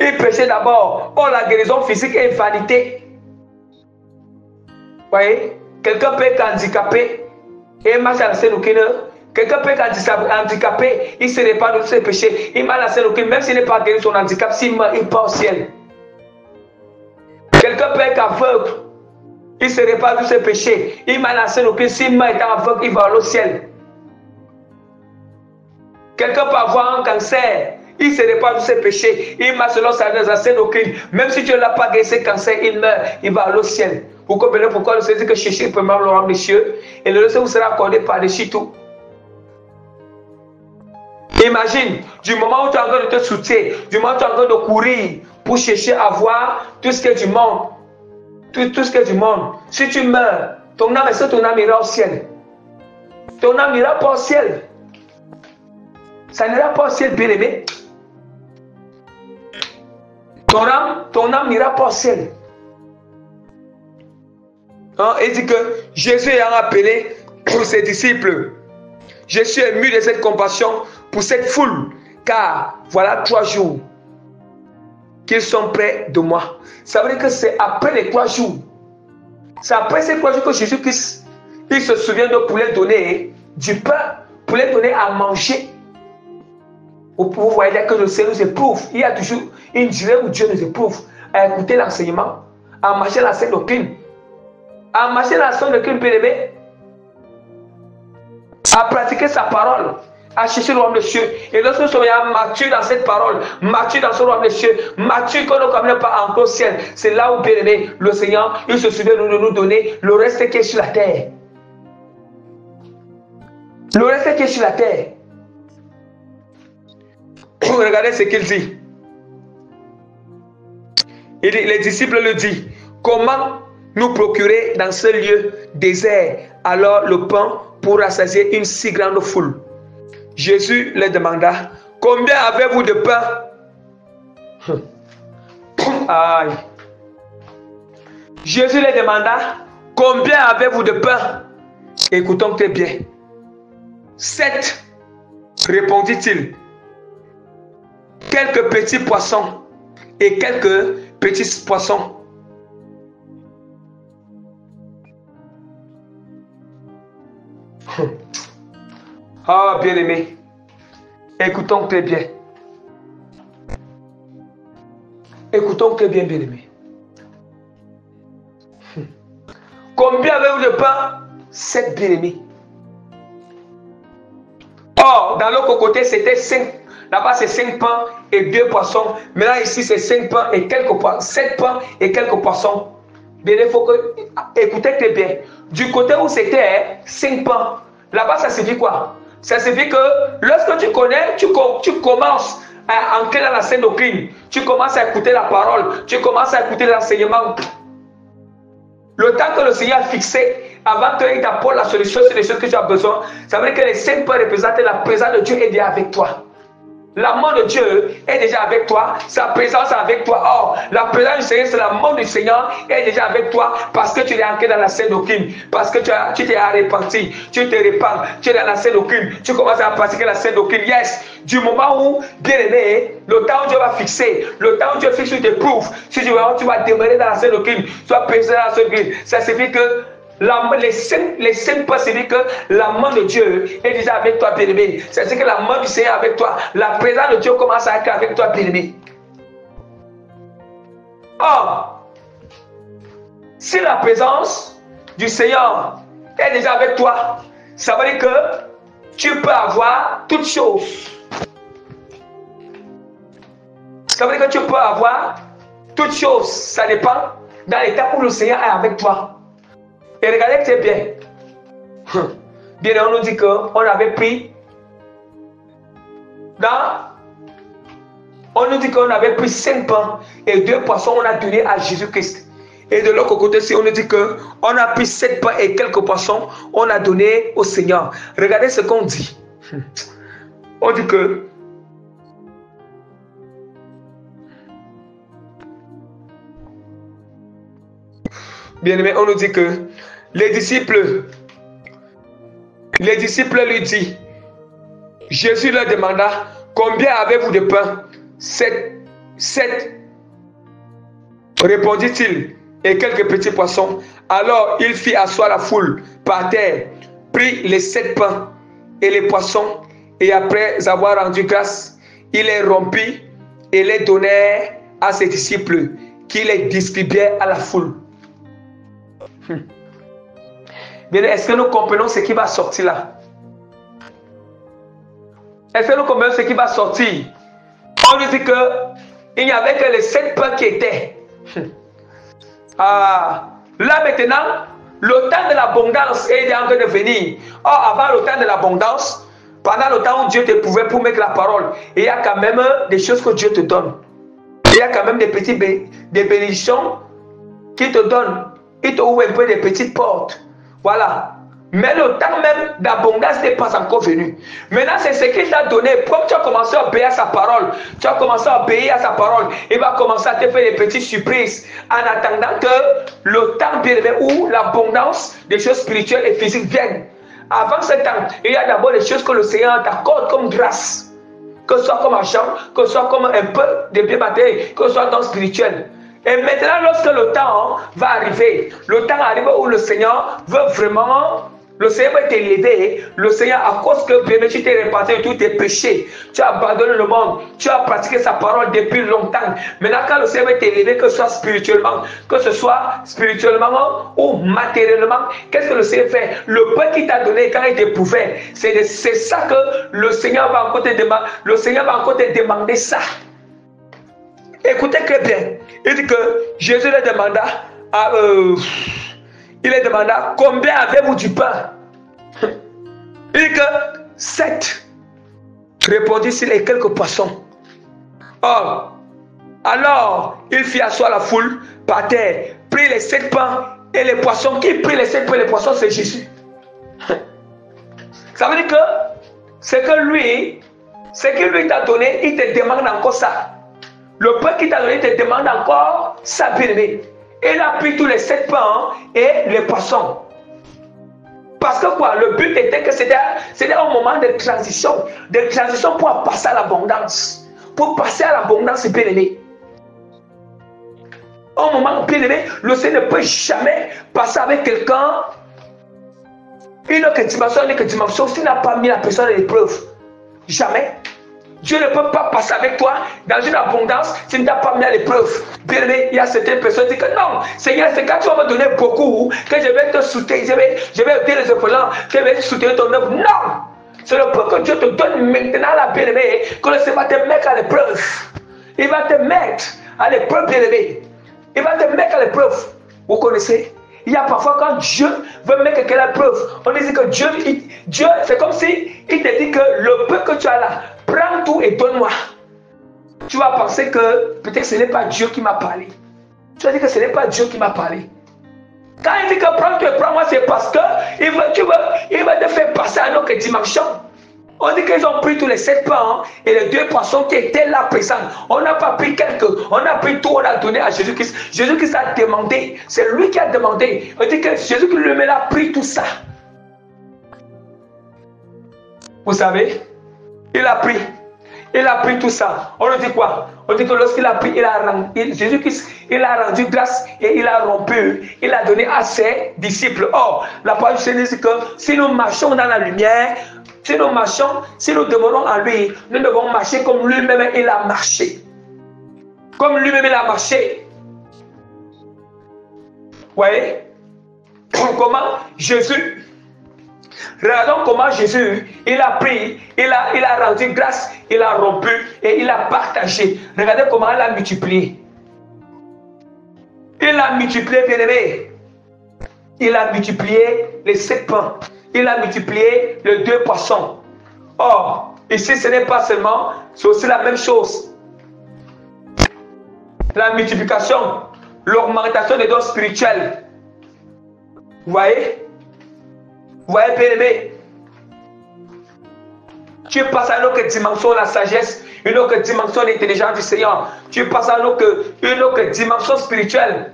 Il prêchait d'abord. Oh, la guérison physique est vanité. Voyez, quelqu'un peut être handicapé et marche à la scène Quelqu'un peut être handicapé, il se répand de ses péchés, il m'a laissé le même s'il n'est pas guéri son handicap, s'il meurt, il part au ciel. Quelqu'un peut être aveugle, il se répand de ses péchés, il m'a laissé le s'il meurt étant aveugle, il va au ciel. Quelqu'un peut avoir un cancer, il se répand de ses péchés, il m'a selon sa doctrine, même si Dieu n'a pas guéri ce cancer, il meurt, il va au ciel. Vous comprenez pourquoi le Seigneur dit que cherchez premièrement le roi cieux et le reste vous sera accordé par-dessus tout. Imagine, du moment où tu es en train de te soutenir, du moment où tu es en train de courir pour chercher à voir tout ce qui est du monde, tout, ce qui est du monde, si tu meurs, ton âme, est-ce que ton âme ira au ciel Ton âme n'ira pas au ciel. Ça n'ira pas au ciel, bien aimé. Ton âme, ton âme n'ira pas au ciel. Hein? Il dit que Jésus a rappelé pour ses disciples, je suis ému de cette compassion pour cette foule, car voilà trois jours qu'ils sont près de moi. Ça veut dire que c'est après les trois jours. C'est après ces trois jours que Jésus-Christ, il se souvient de pour les donner du pain, pour les donner à manger. Vous voyez que le Seigneur nous éprouve. Il y a toujours une durée où Dieu nous éprouve à écouter l'enseignement, à marcher la scène d'aucune, à marcher la scène d'aucune, bien à pratiquer sa parole à chercher le royaume des cieux. Et lorsque nous sommes matures dans cette parole, matures dans ce royaume des cieux, matures qu'on ne connaît pas encore au ciel, c'est là où, bien aimé, le Seigneur, il se souvient de nous donner le reste qui est sur la terre. Le reste qui est sur la terre. Regardez ce qu'il dit. Dit. Les disciples le disent. Comment nous procurer dans ce lieu désert alors le pain pour rassasier une si grande foule Jésus leur demanda, combien avez-vous de pain? Aïe. Jésus leur demanda, combien avez-vous de pain? Écoutons très bien. Sept, répondit-il. Quelques petits poissons et quelques petits poissons. Ah, bien-aimé, écoutons très bien. Écoutons très bien, bien-aimé. Combien avez-vous de pain Sept bien-aimés? Or, dans l'autre côté, c'était cinq. Là-bas, c'est cinq pains et deux poissons. Maintenant, ici, c'est cinq pains et quelques poissons. Sept pains et quelques poissons. Bien, il faut que. Écoutez très bien. Du côté où c'était cinq pains, là-bas, ça signifie quoi? Ça signifie que lorsque tu connais, tu, commences à entrer dans la scène doctrine, tu commences à écouter la parole, tu commences à écouter l'enseignement. Le temps que le Seigneur a fixé avant qu'il t'apporte la solution sur les choses que tu as besoin, ça veut dire que les saints peuvent représenter la présence de Dieu et Dieu avec toi. L'amour de Dieu est déjà avec toi, sa présence est avec toi. Or, la présence du Seigneur, c'est l'amour du Seigneur est déjà avec toi parce que tu es ancré dans la scène d'aucune, parce que tu, t'es arrepenti, tu te répands, tu es dans la scène d'aucune, tu commences à pratiquer la scène d'aucune. Yes, du moment où, bien aimé, le temps où Dieu va fixer, le temps où Dieu fixe, tu t'éprouves, si tu vas, tu vas demeurer dans la scène d'aucune, tu vas dans la scène d'aucune. Ça signifie que les cinq, les cinq que la main de Dieu est déjà avec toi, bien-aimé. C'est-à-dire que la main du Seigneur est avec toi. La présence de Dieu commence à être avec toi, bien-aimé. Or, si la présence du Seigneur est déjà avec toi, ça veut dire que tu peux avoir toutes choses. Ça veut dire que tu peux avoir toutes choses. Ça dépend dans l'état où le Seigneur est avec toi. Et regardez c'est bien. Hum. Bien, on nous dit qu'on avait pris dans. On nous dit qu'on avait pris cinq pains et deux poissons, on a donné à Jésus-Christ. Et de l'autre côté, si on nous dit qu'on a pris sept pains et quelques poissons, on a donné au Seigneur. Regardez ce qu'on dit. Hum. On dit que Bien aimé, on nous dit que les disciples, les disciples lui disent, Jésus leur demanda, combien avez-vous de pain? Sept. Sept. Répondit-il, et quelques petits poissons. Alors il fit asseoir la foule par terre, prit les sept pains et les poissons, et après avoir rendu grâce, il les rompit et les donnait à ses disciples, qui les distribuaient à la foule. Hmm. Bien, est-ce que nous comprenons ce qui va sortir là? Est-ce que nous comprenons ce qui va sortir? On nous dit que il n'y avait que les sept pains qui étaient. Ah, là maintenant, le temps de l'abondance est en train de venir. Or, avant le temps de l'abondance, pendant le temps où Dieu te pouvait pour mettre la parole, il y a quand même des choses que Dieu te donne. Il y a quand même des petites des bénédictions qu'il te donne. Il te ouvre un peu des petites portes. Voilà. Mais le temps même d'abondance n'est pas encore venu. Maintenant, c'est ce qu'il t'a donné. Comme tu as commencé à obéir à sa parole, tu as commencé à obéir à sa parole, il va commencer à te faire des petites surprises en attendant que le temps bien où l'abondance des choses spirituelles et physiques vienne. Avant ce temps, il y a d'abord les choses que le Seigneur t'accorde comme grâce. Que ce soit comme argent, que ce soit comme un peu de bien matériel, que ce soit dans spirituel. Et maintenant, lorsque le temps va arriver, le temps arrive où le Seigneur veut vraiment le Seigneur va t'élever. Le Seigneur, à cause que bien, tu t'es répandu de tous tes péchés, tu as abandonné le monde, tu as pratiqué sa parole depuis longtemps. Maintenant, quand le Seigneur va t'élever, que ce soit spirituellement, que ce soit spirituellement ou matériellement, qu'est-ce que le Seigneur fait? Le pain qu'il t'a donné quand il t'éprouvait, c'est ça que le Seigneur va encore te demander. Le Seigneur va encore te demander ça. Écoutez très bien. Il dit que Jésus le demanda. Euh, il lui demanda combien avez-vous du pain? *laughs* Il dit que sept. Répondit-il et quelques poissons. Or, alors il fit asseoir la foule par terre, prit les sept pains et les poissons. Qui prit les sept pains et les poissons? C'est Jésus. *laughs* Ça veut dire que c'est que lui, ce qu'il lui t'a donné, il te demande encore ça. Le pain qu'il t'a donné, te demande encore ça, bien aimé. Il a pris tous les sept pains et les poissons. Parce que quoi? Le but était que c'était un moment de transition. De transition pour passer à l'abondance. Pour passer à l'abondance, bien aimé. Un moment bien aimé, le Seigneur ne peut jamais passer avec quelqu'un une autre dimension, une autre dimension, s'il n'a pas mis la personne à l'épreuve. Jamais. Dieu ne peut pas passer avec toi dans une abondance s'il ne t'a pas mis à l'épreuve. Bien aimé, il y a certaines personnes qui disent que non, Seigneur, c'est quand tu vas me donner beaucoup que je vais te soutenir, je vais, je vais aider les orphelins, je vais soutenir ton œuvre. Non! C'est le peu que Dieu te donne maintenant, la bien-aimée, que le Seigneur va te mettre à l'épreuve. Il va te mettre à l'épreuve, bien-aimé. Il va te mettre à l'épreuve. Vous connaissez? Il y a parfois quand Dieu veut mettre quelqu'un à l'épreuve, on dit que Dieu, Dieu c'est comme si il te dit que le peu que tu as là, prends tout et donne-moi. Tu vas penser que peut-être ce n'est pas Dieu qui m'a parlé. Tu vas dire que ce n'est pas Dieu qui m'a parlé. Quand il dit que prends tout et prends-moi, c'est parce que il va te faire passer à notre dimension. On dit qu'ils ont pris tous les sept pains et les deux poissons qui étaient là présents. On n'a pas pris quelques, on a pris tout, on a donné à Jésus-Christ. Jésus-Christ a demandé, c'est lui qui a demandé. On dit que Jésus-Christ lui-même a pris tout ça. Vous savez, il a pris. Il a pris tout ça. On nous dit quoi? On dit que lorsqu'il a pris, il a rendu, Jésus-Christ, il a rendu grâce et il a rompu. Il a donné à ses disciples. Or, la parole du dit que si nous marchons dans la lumière, si nous marchons, si nous demeurons en lui, nous devons marcher comme lui-même il a marché. Comme lui-même il a marché. Vous voyez? Comment Jésus Regardons comment Jésus, il a pris, il a, rendu grâce, il a rompu et il a partagé. Regardez comment il a multiplié. Il a multiplié, bien aimé. Il a multiplié les sept pains. Il a multiplié les deux poissons. Or, ici, ce n'est pas seulement, c'est aussi la même chose. La multiplication, l'augmentation des dons spirituels. Vous voyez? Vous voyez, bien aimé, tu passes à une autre dimension, la sagesse, une autre dimension, l'intelligence du Seigneur. Tu passes à une autre, dimension spirituelle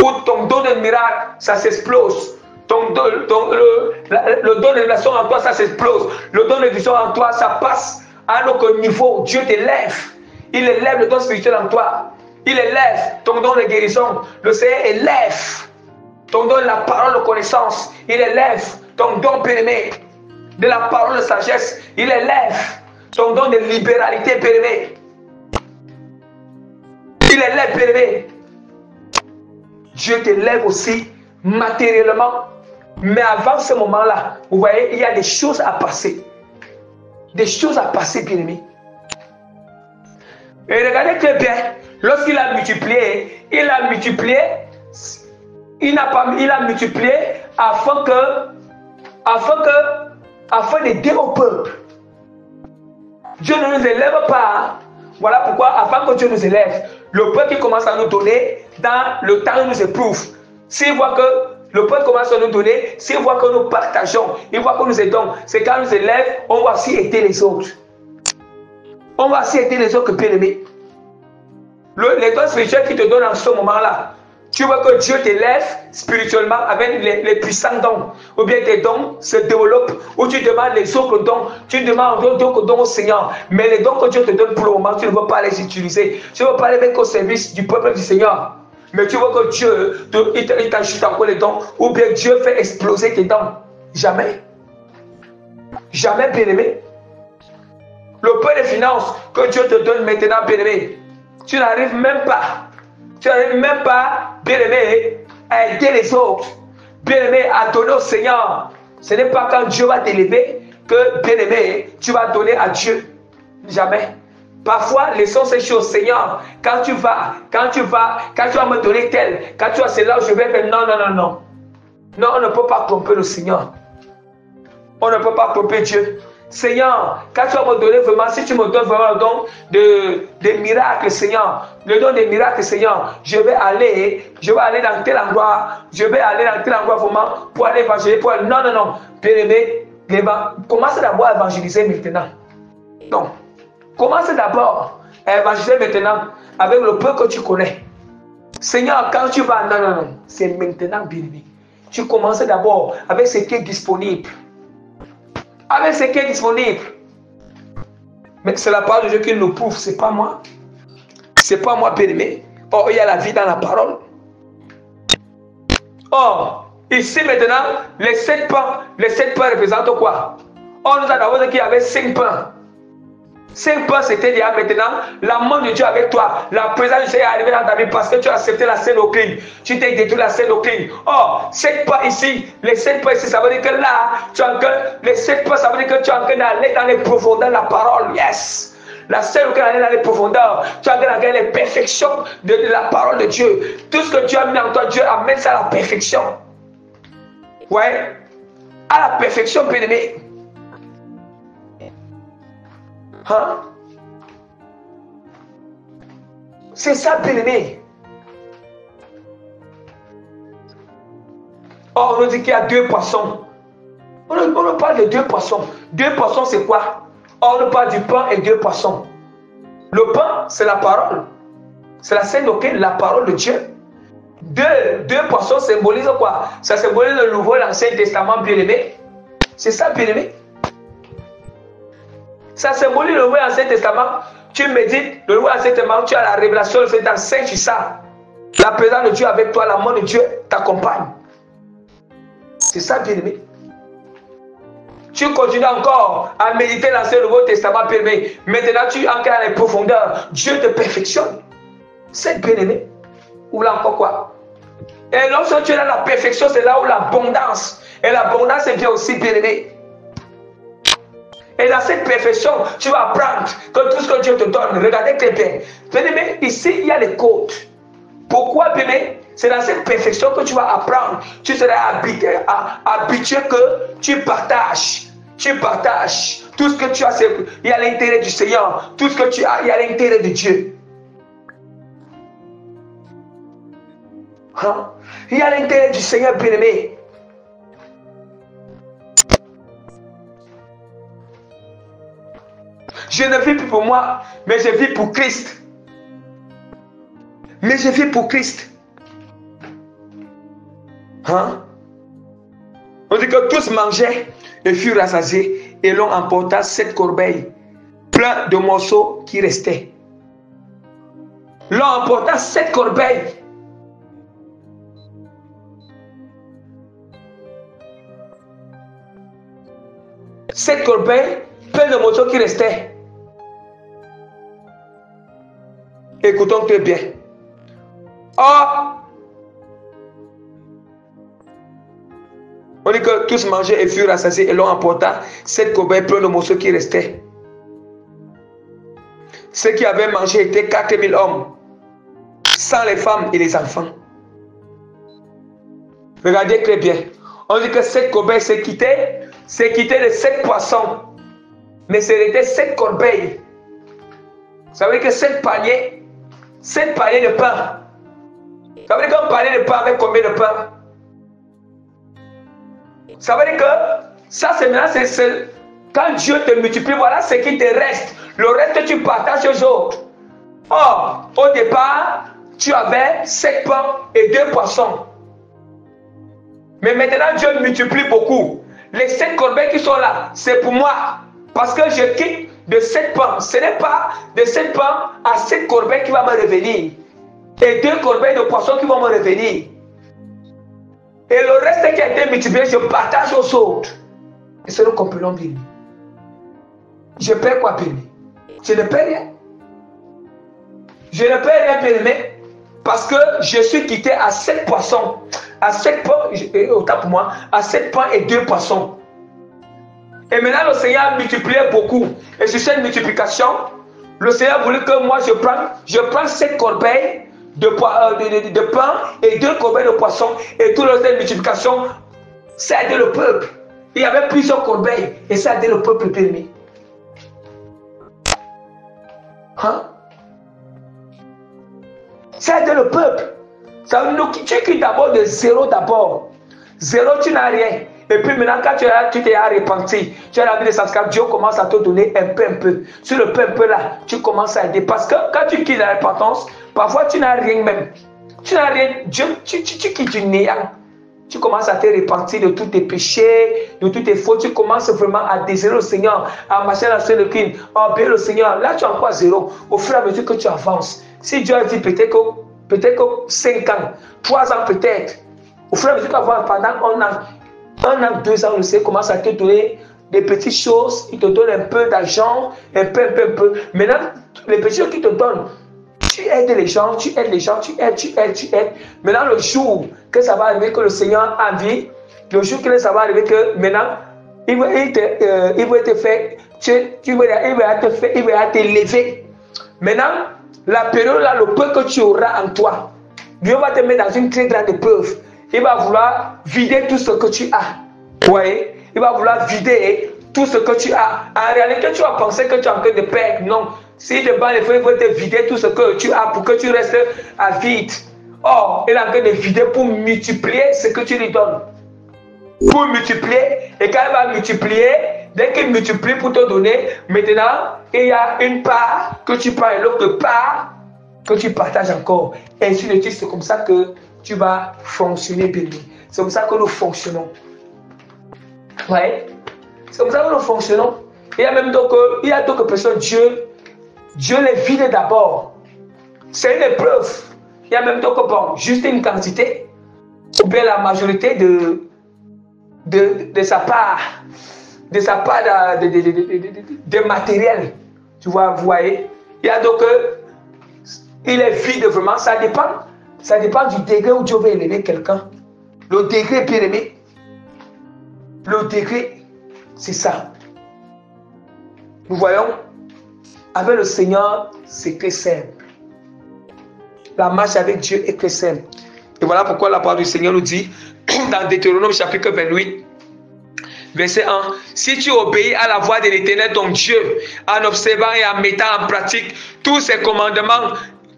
où ton don de miracle, ça s'explose. Le, don de relation en toi, ça s'explose. Le don de vision en toi, ça passe à un autre niveau. Dieu t'élève. Il élève le don spirituel en toi. Il élève ton don de guérison. Le Seigneur élève ton don de la parole de connaissance. Il élève ton don bien-aimé de la parole de sagesse. Il élève ton don de libéralité bien-aimé. Il élève bien-aimé. Dieu t'élève aussi matériellement. Mais avant ce moment-là, vous voyez, il y a des choses à passer. Des choses à passer, bien-aimé. Et regardez très bien, lorsqu'il a multiplié, il a multiplié, il a, pas, il a multiplié afin que, afin que, afin d'aider au peuple. Dieu ne nous élève pas. Voilà pourquoi, afin que Dieu nous élève, le peuple qui commence à nous donner dans le temps où nous éprouve. S'il voit que le peuple commence à nous donner, s'il voit que nous partageons, il voit que nous aidons, c'est quand nous élève, on va aussi aider les autres. On va aussi aider les autres bien aimés. Les dons spirituels qui te donnent en ce moment-là, tu vois que Dieu t'élève spirituellement avec les, puissants dons. Ou bien tes dons se développent. Ou tu demandes les autres dons. Tu demandes d'autres dons au Seigneur. Mais les dons que Dieu te donne pour le moment, tu ne veux pas les utiliser. Tu ne veux pas les mettre au service du peuple du Seigneur. Mais tu vois que Dieu, t'ajoute encore les dons. Ou bien Dieu fait exploser tes dons. Jamais. Jamais, bien aimé. Le peu de finances que Dieu te donne maintenant, bien aimé, tu n'arrives même pas tu n'arrives même pas, bien aimé, à aider les autres. Bien aimé, à donner au Seigneur. Ce n'est pas quand Dieu va t'élever que, bien aimé, tu vas donner à Dieu. Jamais. Parfois, laissons ces choses, Seigneur. Quand tu vas, quand tu vas, quand tu vas me donner tel, quand tu vas, où je vais faire. Non, non, non, non. Non, on ne peut pas tromper le Seigneur. On ne peut pas tromper Dieu. Seigneur, quand tu vas me donner vraiment, si tu me donnes vraiment le don de, des miracles, Seigneur, le don des miracles, Seigneur, je vais aller, je vais aller dans tel endroit, je vais aller dans tel endroit vraiment pour aller évangéliser. Pour Non, non, non. Bien aimé, commence d'abord à évangéliser maintenant. Non. Commence d'abord à évangéliser maintenant avec le peu que tu connais. Seigneur, quand tu vas, non, non, non, c'est maintenant, bien aimé. Tu commences d'abord avec ce qui est disponible avec ce qui est disponible. Mais c'est la parole de Dieu qui nous prouve, c'est pas moi. C'est pas moi, bien-aimé. Or, il y a la vie dans la parole. Or, ici maintenant, les sept pains, les sept pains représentent quoi? Or, nous avons dit qu'il y avait cinq pains. Cinq pas, c'était déjà maintenant la main de Dieu avec toi. La présence de Dieu est arrivée dans ta vie parce que tu as accepté la scène au. Tu t'es détruit la scène au crime. Oh, sept pas ici, les sept pas ici, ça veut dire que là, tu as les sept pas, ça veut dire que tu es en d'aller dans les profondeurs de la parole. Yes. La où tu es dans les profondeurs, tu as dans les perfections de, de la parole de Dieu. Tout ce que tu as mis en toi, Dieu amène ça à la perfection. Ouais. À la perfection, bien Hein? C'est ça, bien-aimé. Or, on nous dit qu'il y a deux poissons. On nous, parle de deux poissons. Deux poissons, c'est quoi? Or, on nous parle du pain et deux poissons. Le pain, c'est la parole. C'est la scène auquel la parole de Dieu. Deux, deux poissons symbolisent quoi? Ça symbolise le Nouveau l'Ancien Testament bien-aimé. C'est ça, bien-aimé. Ça symbolise le Nouveau Ancien Testament. Tu médites le Nouveau Ancien Testament, tu as la révélation fait dans Saint ça. La présence de Dieu avec toi, la main de Dieu t'accompagne. C'est ça, bien aimé. Tu continues encore à méditer l'Ancien Nouveau Testament, bien aimé. Maintenant, tu entres dans les profondeurs. Dieu te perfectionne. C'est bien aimé. Ou là encore quoi? Et lorsque tu es dans la perfection, c'est là où l'abondance. Et l'abondance est bien aussi bien aimé. Et dans cette perfection, tu vas apprendre que tout ce que Dieu te donne, regardez très bien. Bien-aimé, ici, il y a les côtes. Pourquoi, bien C'est dans cette perfection que tu vas apprendre. Tu seras habitué, habitué que tu partages. Tu partages. Tout ce que tu as, il y a l'intérêt du Seigneur. Tout ce que tu as, il y a l'intérêt de Dieu. Hein? Il y a l'intérêt du Seigneur bien-aimé. Je ne vis plus pour moi, mais je vis pour Christ. Mais je vis pour Christ. Hein? On dit que tous mangeaient et furent rassasiés et l'on emporta cette corbeille plein de morceaux qui restaient. L'on emporta cette corbeille. Cette corbeille plein de morceaux qui restaient. Écoutons très bien. Or, on dit que tous mangeaient et furent assassinés et l'ont emporté sept corbeilles plein de morceaux qui restaient. Ceux qui avaient mangé étaient 4000 hommes, sans les femmes et les enfants. Regardez très bien. On dit que sept corbeilles s'est quitté, s'est quitté de sept poissons. Mais c'était sept corbeilles. Ça veut dire que sept paniers, sept paniers de pain. Ça veut dire qu'un panier de pain avec combien de pain Ça veut dire que ça, c'est maintenant, c'est quand Dieu te multiplie, voilà ce qui te reste. Le reste, tu partages aux autres. Or, au départ, tu avais sept pains et deux poissons. Mais maintenant, Dieu multiplie beaucoup. Les sept corbeilles qui sont là, c'est pour moi. Parce que je quitte de sept pains. Ce n'est pas de sept pains à sept corbeilles qui va me revenir. Et deux corbeilles de poissons qui vont me revenir. Et le reste qui a été multiplié, je partage aux autres. Et c'est nous comprenons bien. Je perds quoi, bien Je ne perds rien. Je ne perds rien, bien parce que je suis quitté à sept poissons, à sept pains, autant pour moi, à sept pains et deux poissons. Et maintenant, le Seigneur a multiplié beaucoup. Et sur cette multiplication, le Seigneur voulait que moi, je prenne, je prends sept corbeilles de, euh, de, pain et deux corbeilles de poissons. Et tout le reste de multiplication, ça a aidé le peuple. Il y avait plusieurs corbeilles et ça a aidé le peuple béni. Hein? C'est le peuple. Ça tu quittes d'abord de zéro d'abord? Zéro, tu n'as rien. Et puis maintenant, quand tu, tu t'es repenti, tu as envie de s'ascar, Dieu commence à te donner un peu, un peu. Sur le peu, un peu là, tu commences à aider. Parce que quand tu quittes la repentance, parfois tu n'as rien même. Tu n'as rien. Dieu, tu, tu, tu quittes du néant. Tu commences à te repentir de tous tes péchés, de toutes tes fautes. Tu commences vraiment à désirer le Seigneur, à marcher dans le crime, à obéir le Seigneur. Là, tu as encore zéro. Au fur et à mesure que tu avances, si Dieu a dit peut-être que, peut-être que 5 ans, 3 ans peut-être, au fur et à mesure qu'avant, pendant un an, un an, deux ans, le Seigneur commence à te donner des petites choses, il te donne un peu d'argent, un peu, un peu, un peu. Maintenant, les petites choses qu'il te donne, tu aides les gens, tu aides les gens, tu aides, tu aides, tu aides. Maintenant, le jour que ça va arriver, que le Seigneur a envie, le jour que ça va arriver, que maintenant, il va, te, euh, il va te faire, tu, tu il va te faire, il va te lever. Maintenant, la période là, le peu que tu auras en toi, Dieu va te mettre dans une très grande épreuve. Il va vouloir vider tout ce que tu as. Vous voyez? Il va vouloir vider tout ce que tu as. En réalité, tu vas penser que tu es en train de perdre. Non. Si les feux, il va te vider tout ce que tu as pour que tu restes à vide. Or, il est en train de vider pour multiplier ce que tu lui donnes. Pour multiplier. Et quand il va multiplier, dès qu'il multiplie pour te donner, maintenant, il y a une part que tu prends et l'autre part que tu partages encore. Et ainsi de suite, c'est comme ça que tu vas fonctionner béni. C'est comme ça que nous fonctionnons. Ouais. C'est comme ça que nous fonctionnons. Il y a même donc, il y a d'autres personnes, Dieu, Dieu les vide d'abord. C'est une épreuve. Il y a même donc, bon, juste une quantité, ou bien la majorité de, de, de sa part, de sa part de, de, de matériel. Tu vois, vous voyez Il y a donc, euh, il est vide vraiment, ça dépend. Ça dépend du degré où Dieu veut élever quelqu'un. Le degré, bien aimé, le degré, c'est ça. Nous voyons, avec le Seigneur, c'est très simple. La marche avec Dieu est très simple. Et voilà pourquoi la parole du Seigneur nous dit, *clears throat* dans Deutéronome chapitre 28, Verset 1. Si tu obéis à la voix de l'Éternel ton Dieu, en observant et en mettant en pratique tous ces commandements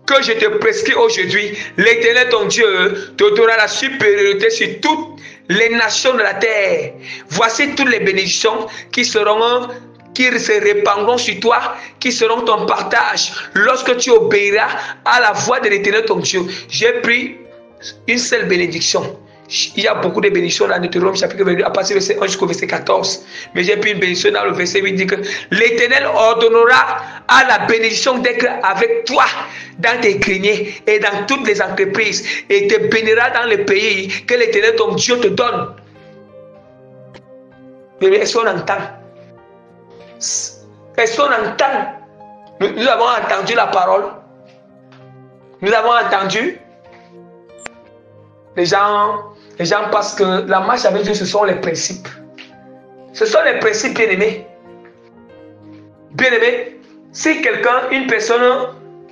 que je te prescris aujourd'hui, l'Éternel ton Dieu te donnera la supériorité sur toutes les nations de la terre. Voici toutes les bénédictions qui seront qui se répandront sur toi, qui seront ton partage lorsque tu obéiras à la voix de l'Éternel ton Dieu. J'ai pris une seule bénédiction il y a beaucoup de bénédictions dans Deutéronome chapitre 22, à partir du verset 1 jusqu'au verset 14. Mais j'ai pris une bénédiction dans le verset 8, dit que l'Éternel ordonnera à la bénédiction d'être avec toi dans tes greniers et dans toutes les entreprises et te bénira dans le pays que l'Éternel ton Dieu te donne. Mais est-ce qu'on entend? Est-ce qu'on entend? Nous, avons entendu la parole. Nous avons entendu. Les gens, les gens pensent que la marche avec Dieu, ce sont les principes. Ce sont les principes bien-aimés. Bien-aimés, si quelqu'un, une personne,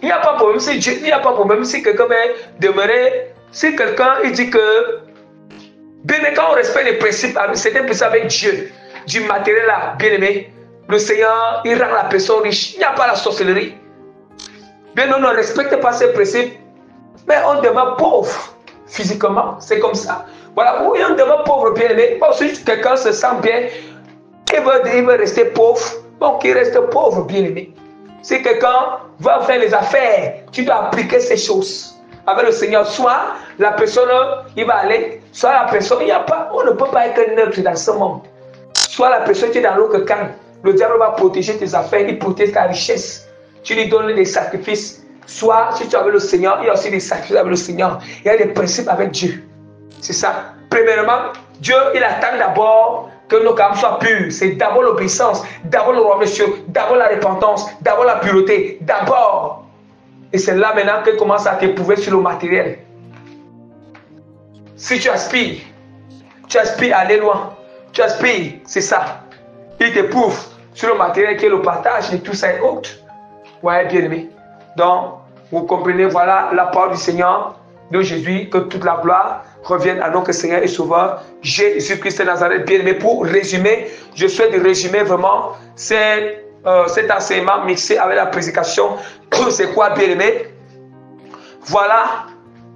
il n'y a pas de problème, si il n'y a pas de problème, si quelqu'un veut demeurer, si quelqu'un, il dit que, bien aimé, quand on respecte les principes, c'est un principe avec Dieu, du matériel là, bien aimé, le Seigneur, il rend la personne riche. Il n'y a pas la sorcellerie. Bien, on ne respecte pas ces principes, mais on demeure pauvre physiquement. C'est comme ça. Voilà, où on demeure pauvre, bien aimé. si quelqu'un se sent bien, il veut, il veut rester pauvre, donc il reste pauvre, bien aimé. Si quelqu'un va faire les affaires, tu dois appliquer ces choses avec le Seigneur. Soit la personne, il va aller, soit la personne, il n'y a pas, on ne peut pas être neutre dans ce monde. Soit la personne qui est dans l'autre camp, le diable va protéger tes affaires, il protège ta richesse. Tu lui donnes des sacrifices. Soit, si tu es avec le Seigneur, il y a aussi des sacrifices avec le Seigneur. Il y a des principes avec Dieu. C'est ça. Premièrement, Dieu, il attend d'abord que nos cœurs soient purs. C'est d'abord l'obéissance, d'abord le roi monsieur, d'abord la repentance, d'abord la pureté, d'abord. Et c'est là maintenant qu'il commence à t'éprouver sur le matériel. Si tu aspires, tu aspires à aller loin. Tu aspires, c'est ça. Il t'éprouve sur le matériel qui est le partage et tout ça et autres. Ouais, bien aimé. Donc, vous comprenez, voilà la parole du Seigneur, de Jésus, que toute la gloire revienne à notre Seigneur et Sauveur, Jésus-Christ de Nazareth. Bien aimé, pour résumer, je souhaite résumer vraiment euh, cet enseignement mixé avec la prédication. *coughs* C'est quoi, bien aimé? Voilà,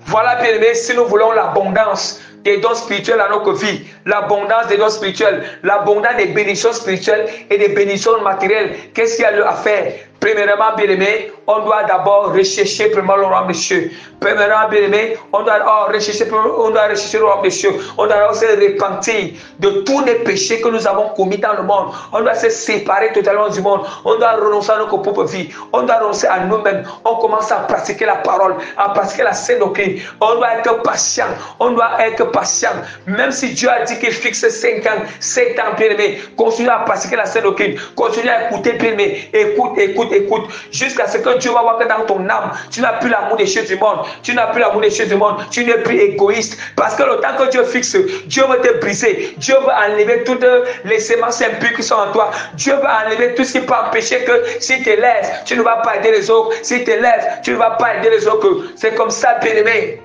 voilà, bien aimé, si nous voulons l'abondance des dons spirituels à notre vie, l'abondance des dons spirituels, l'abondance des bénédictions spirituelles et des bénédictions matérielles. Qu'est-ce qu'il y a à faire? Premièrement, bien aimé, on doit d'abord rechercher premièrement le roi cieux. Premièrement, bien aimé, on doit oh, rechercher, on doit rechercher le roi cieux. On doit se repentir de tous les péchés que nous avons commis dans le monde. On doit se séparer totalement du monde. On doit renoncer à notre propre vie. On doit renoncer à nous-mêmes. On commence à pratiquer la parole, à pratiquer la sainte doctrine. On doit être patient. On doit être patient. Même si Dieu a dit qu'il fixe 5 ans, 7 ans, bien aimé, continue à pratiquer la sainte doctrine. Continue à écouter, bien aimé. Écoute, écoute, jusqu'à ce que Dieu va voir que dans ton âme, tu n'as plus l'amour des choses du monde, tu n'as plus l'amour des choses du monde, tu n'es plus égoïste. Parce que le temps que Dieu fixe, Dieu va te briser, Dieu va enlever toutes les semences impures qui sont en toi, Dieu va enlever tout ce qui peut empêcher que si tu lèves, tu ne vas pas aider les autres, si tu lèves, tu ne vas pas aider les autres. C'est comme ça, bien aimé.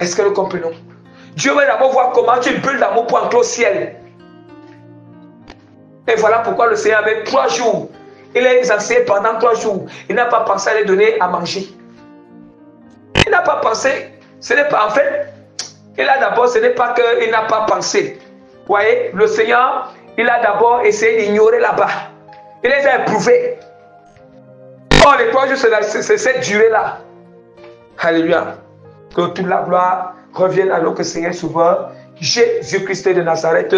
Est-ce que nous comprenons? Dieu va d'abord voir comment tu brûles d'amour pour entrer au ciel. Et voilà pourquoi le Seigneur avait trois jours. Il a exercé pendant trois jours. Il n'a pas pensé à les donner à manger. Il n'a pas pensé. Ce n'est pas en fait. Il a d'abord, ce n'est pas qu'il n'a pas pensé. Vous voyez, le Seigneur, il a d'abord essayé d'ignorer là-bas. Il les a éprouvés. Oh, les trois jours, c'est cette durée-là. Alléluia. Que toute la gloire revienne à notre Seigneur Sauveur, Jésus-Christ de Nazareth.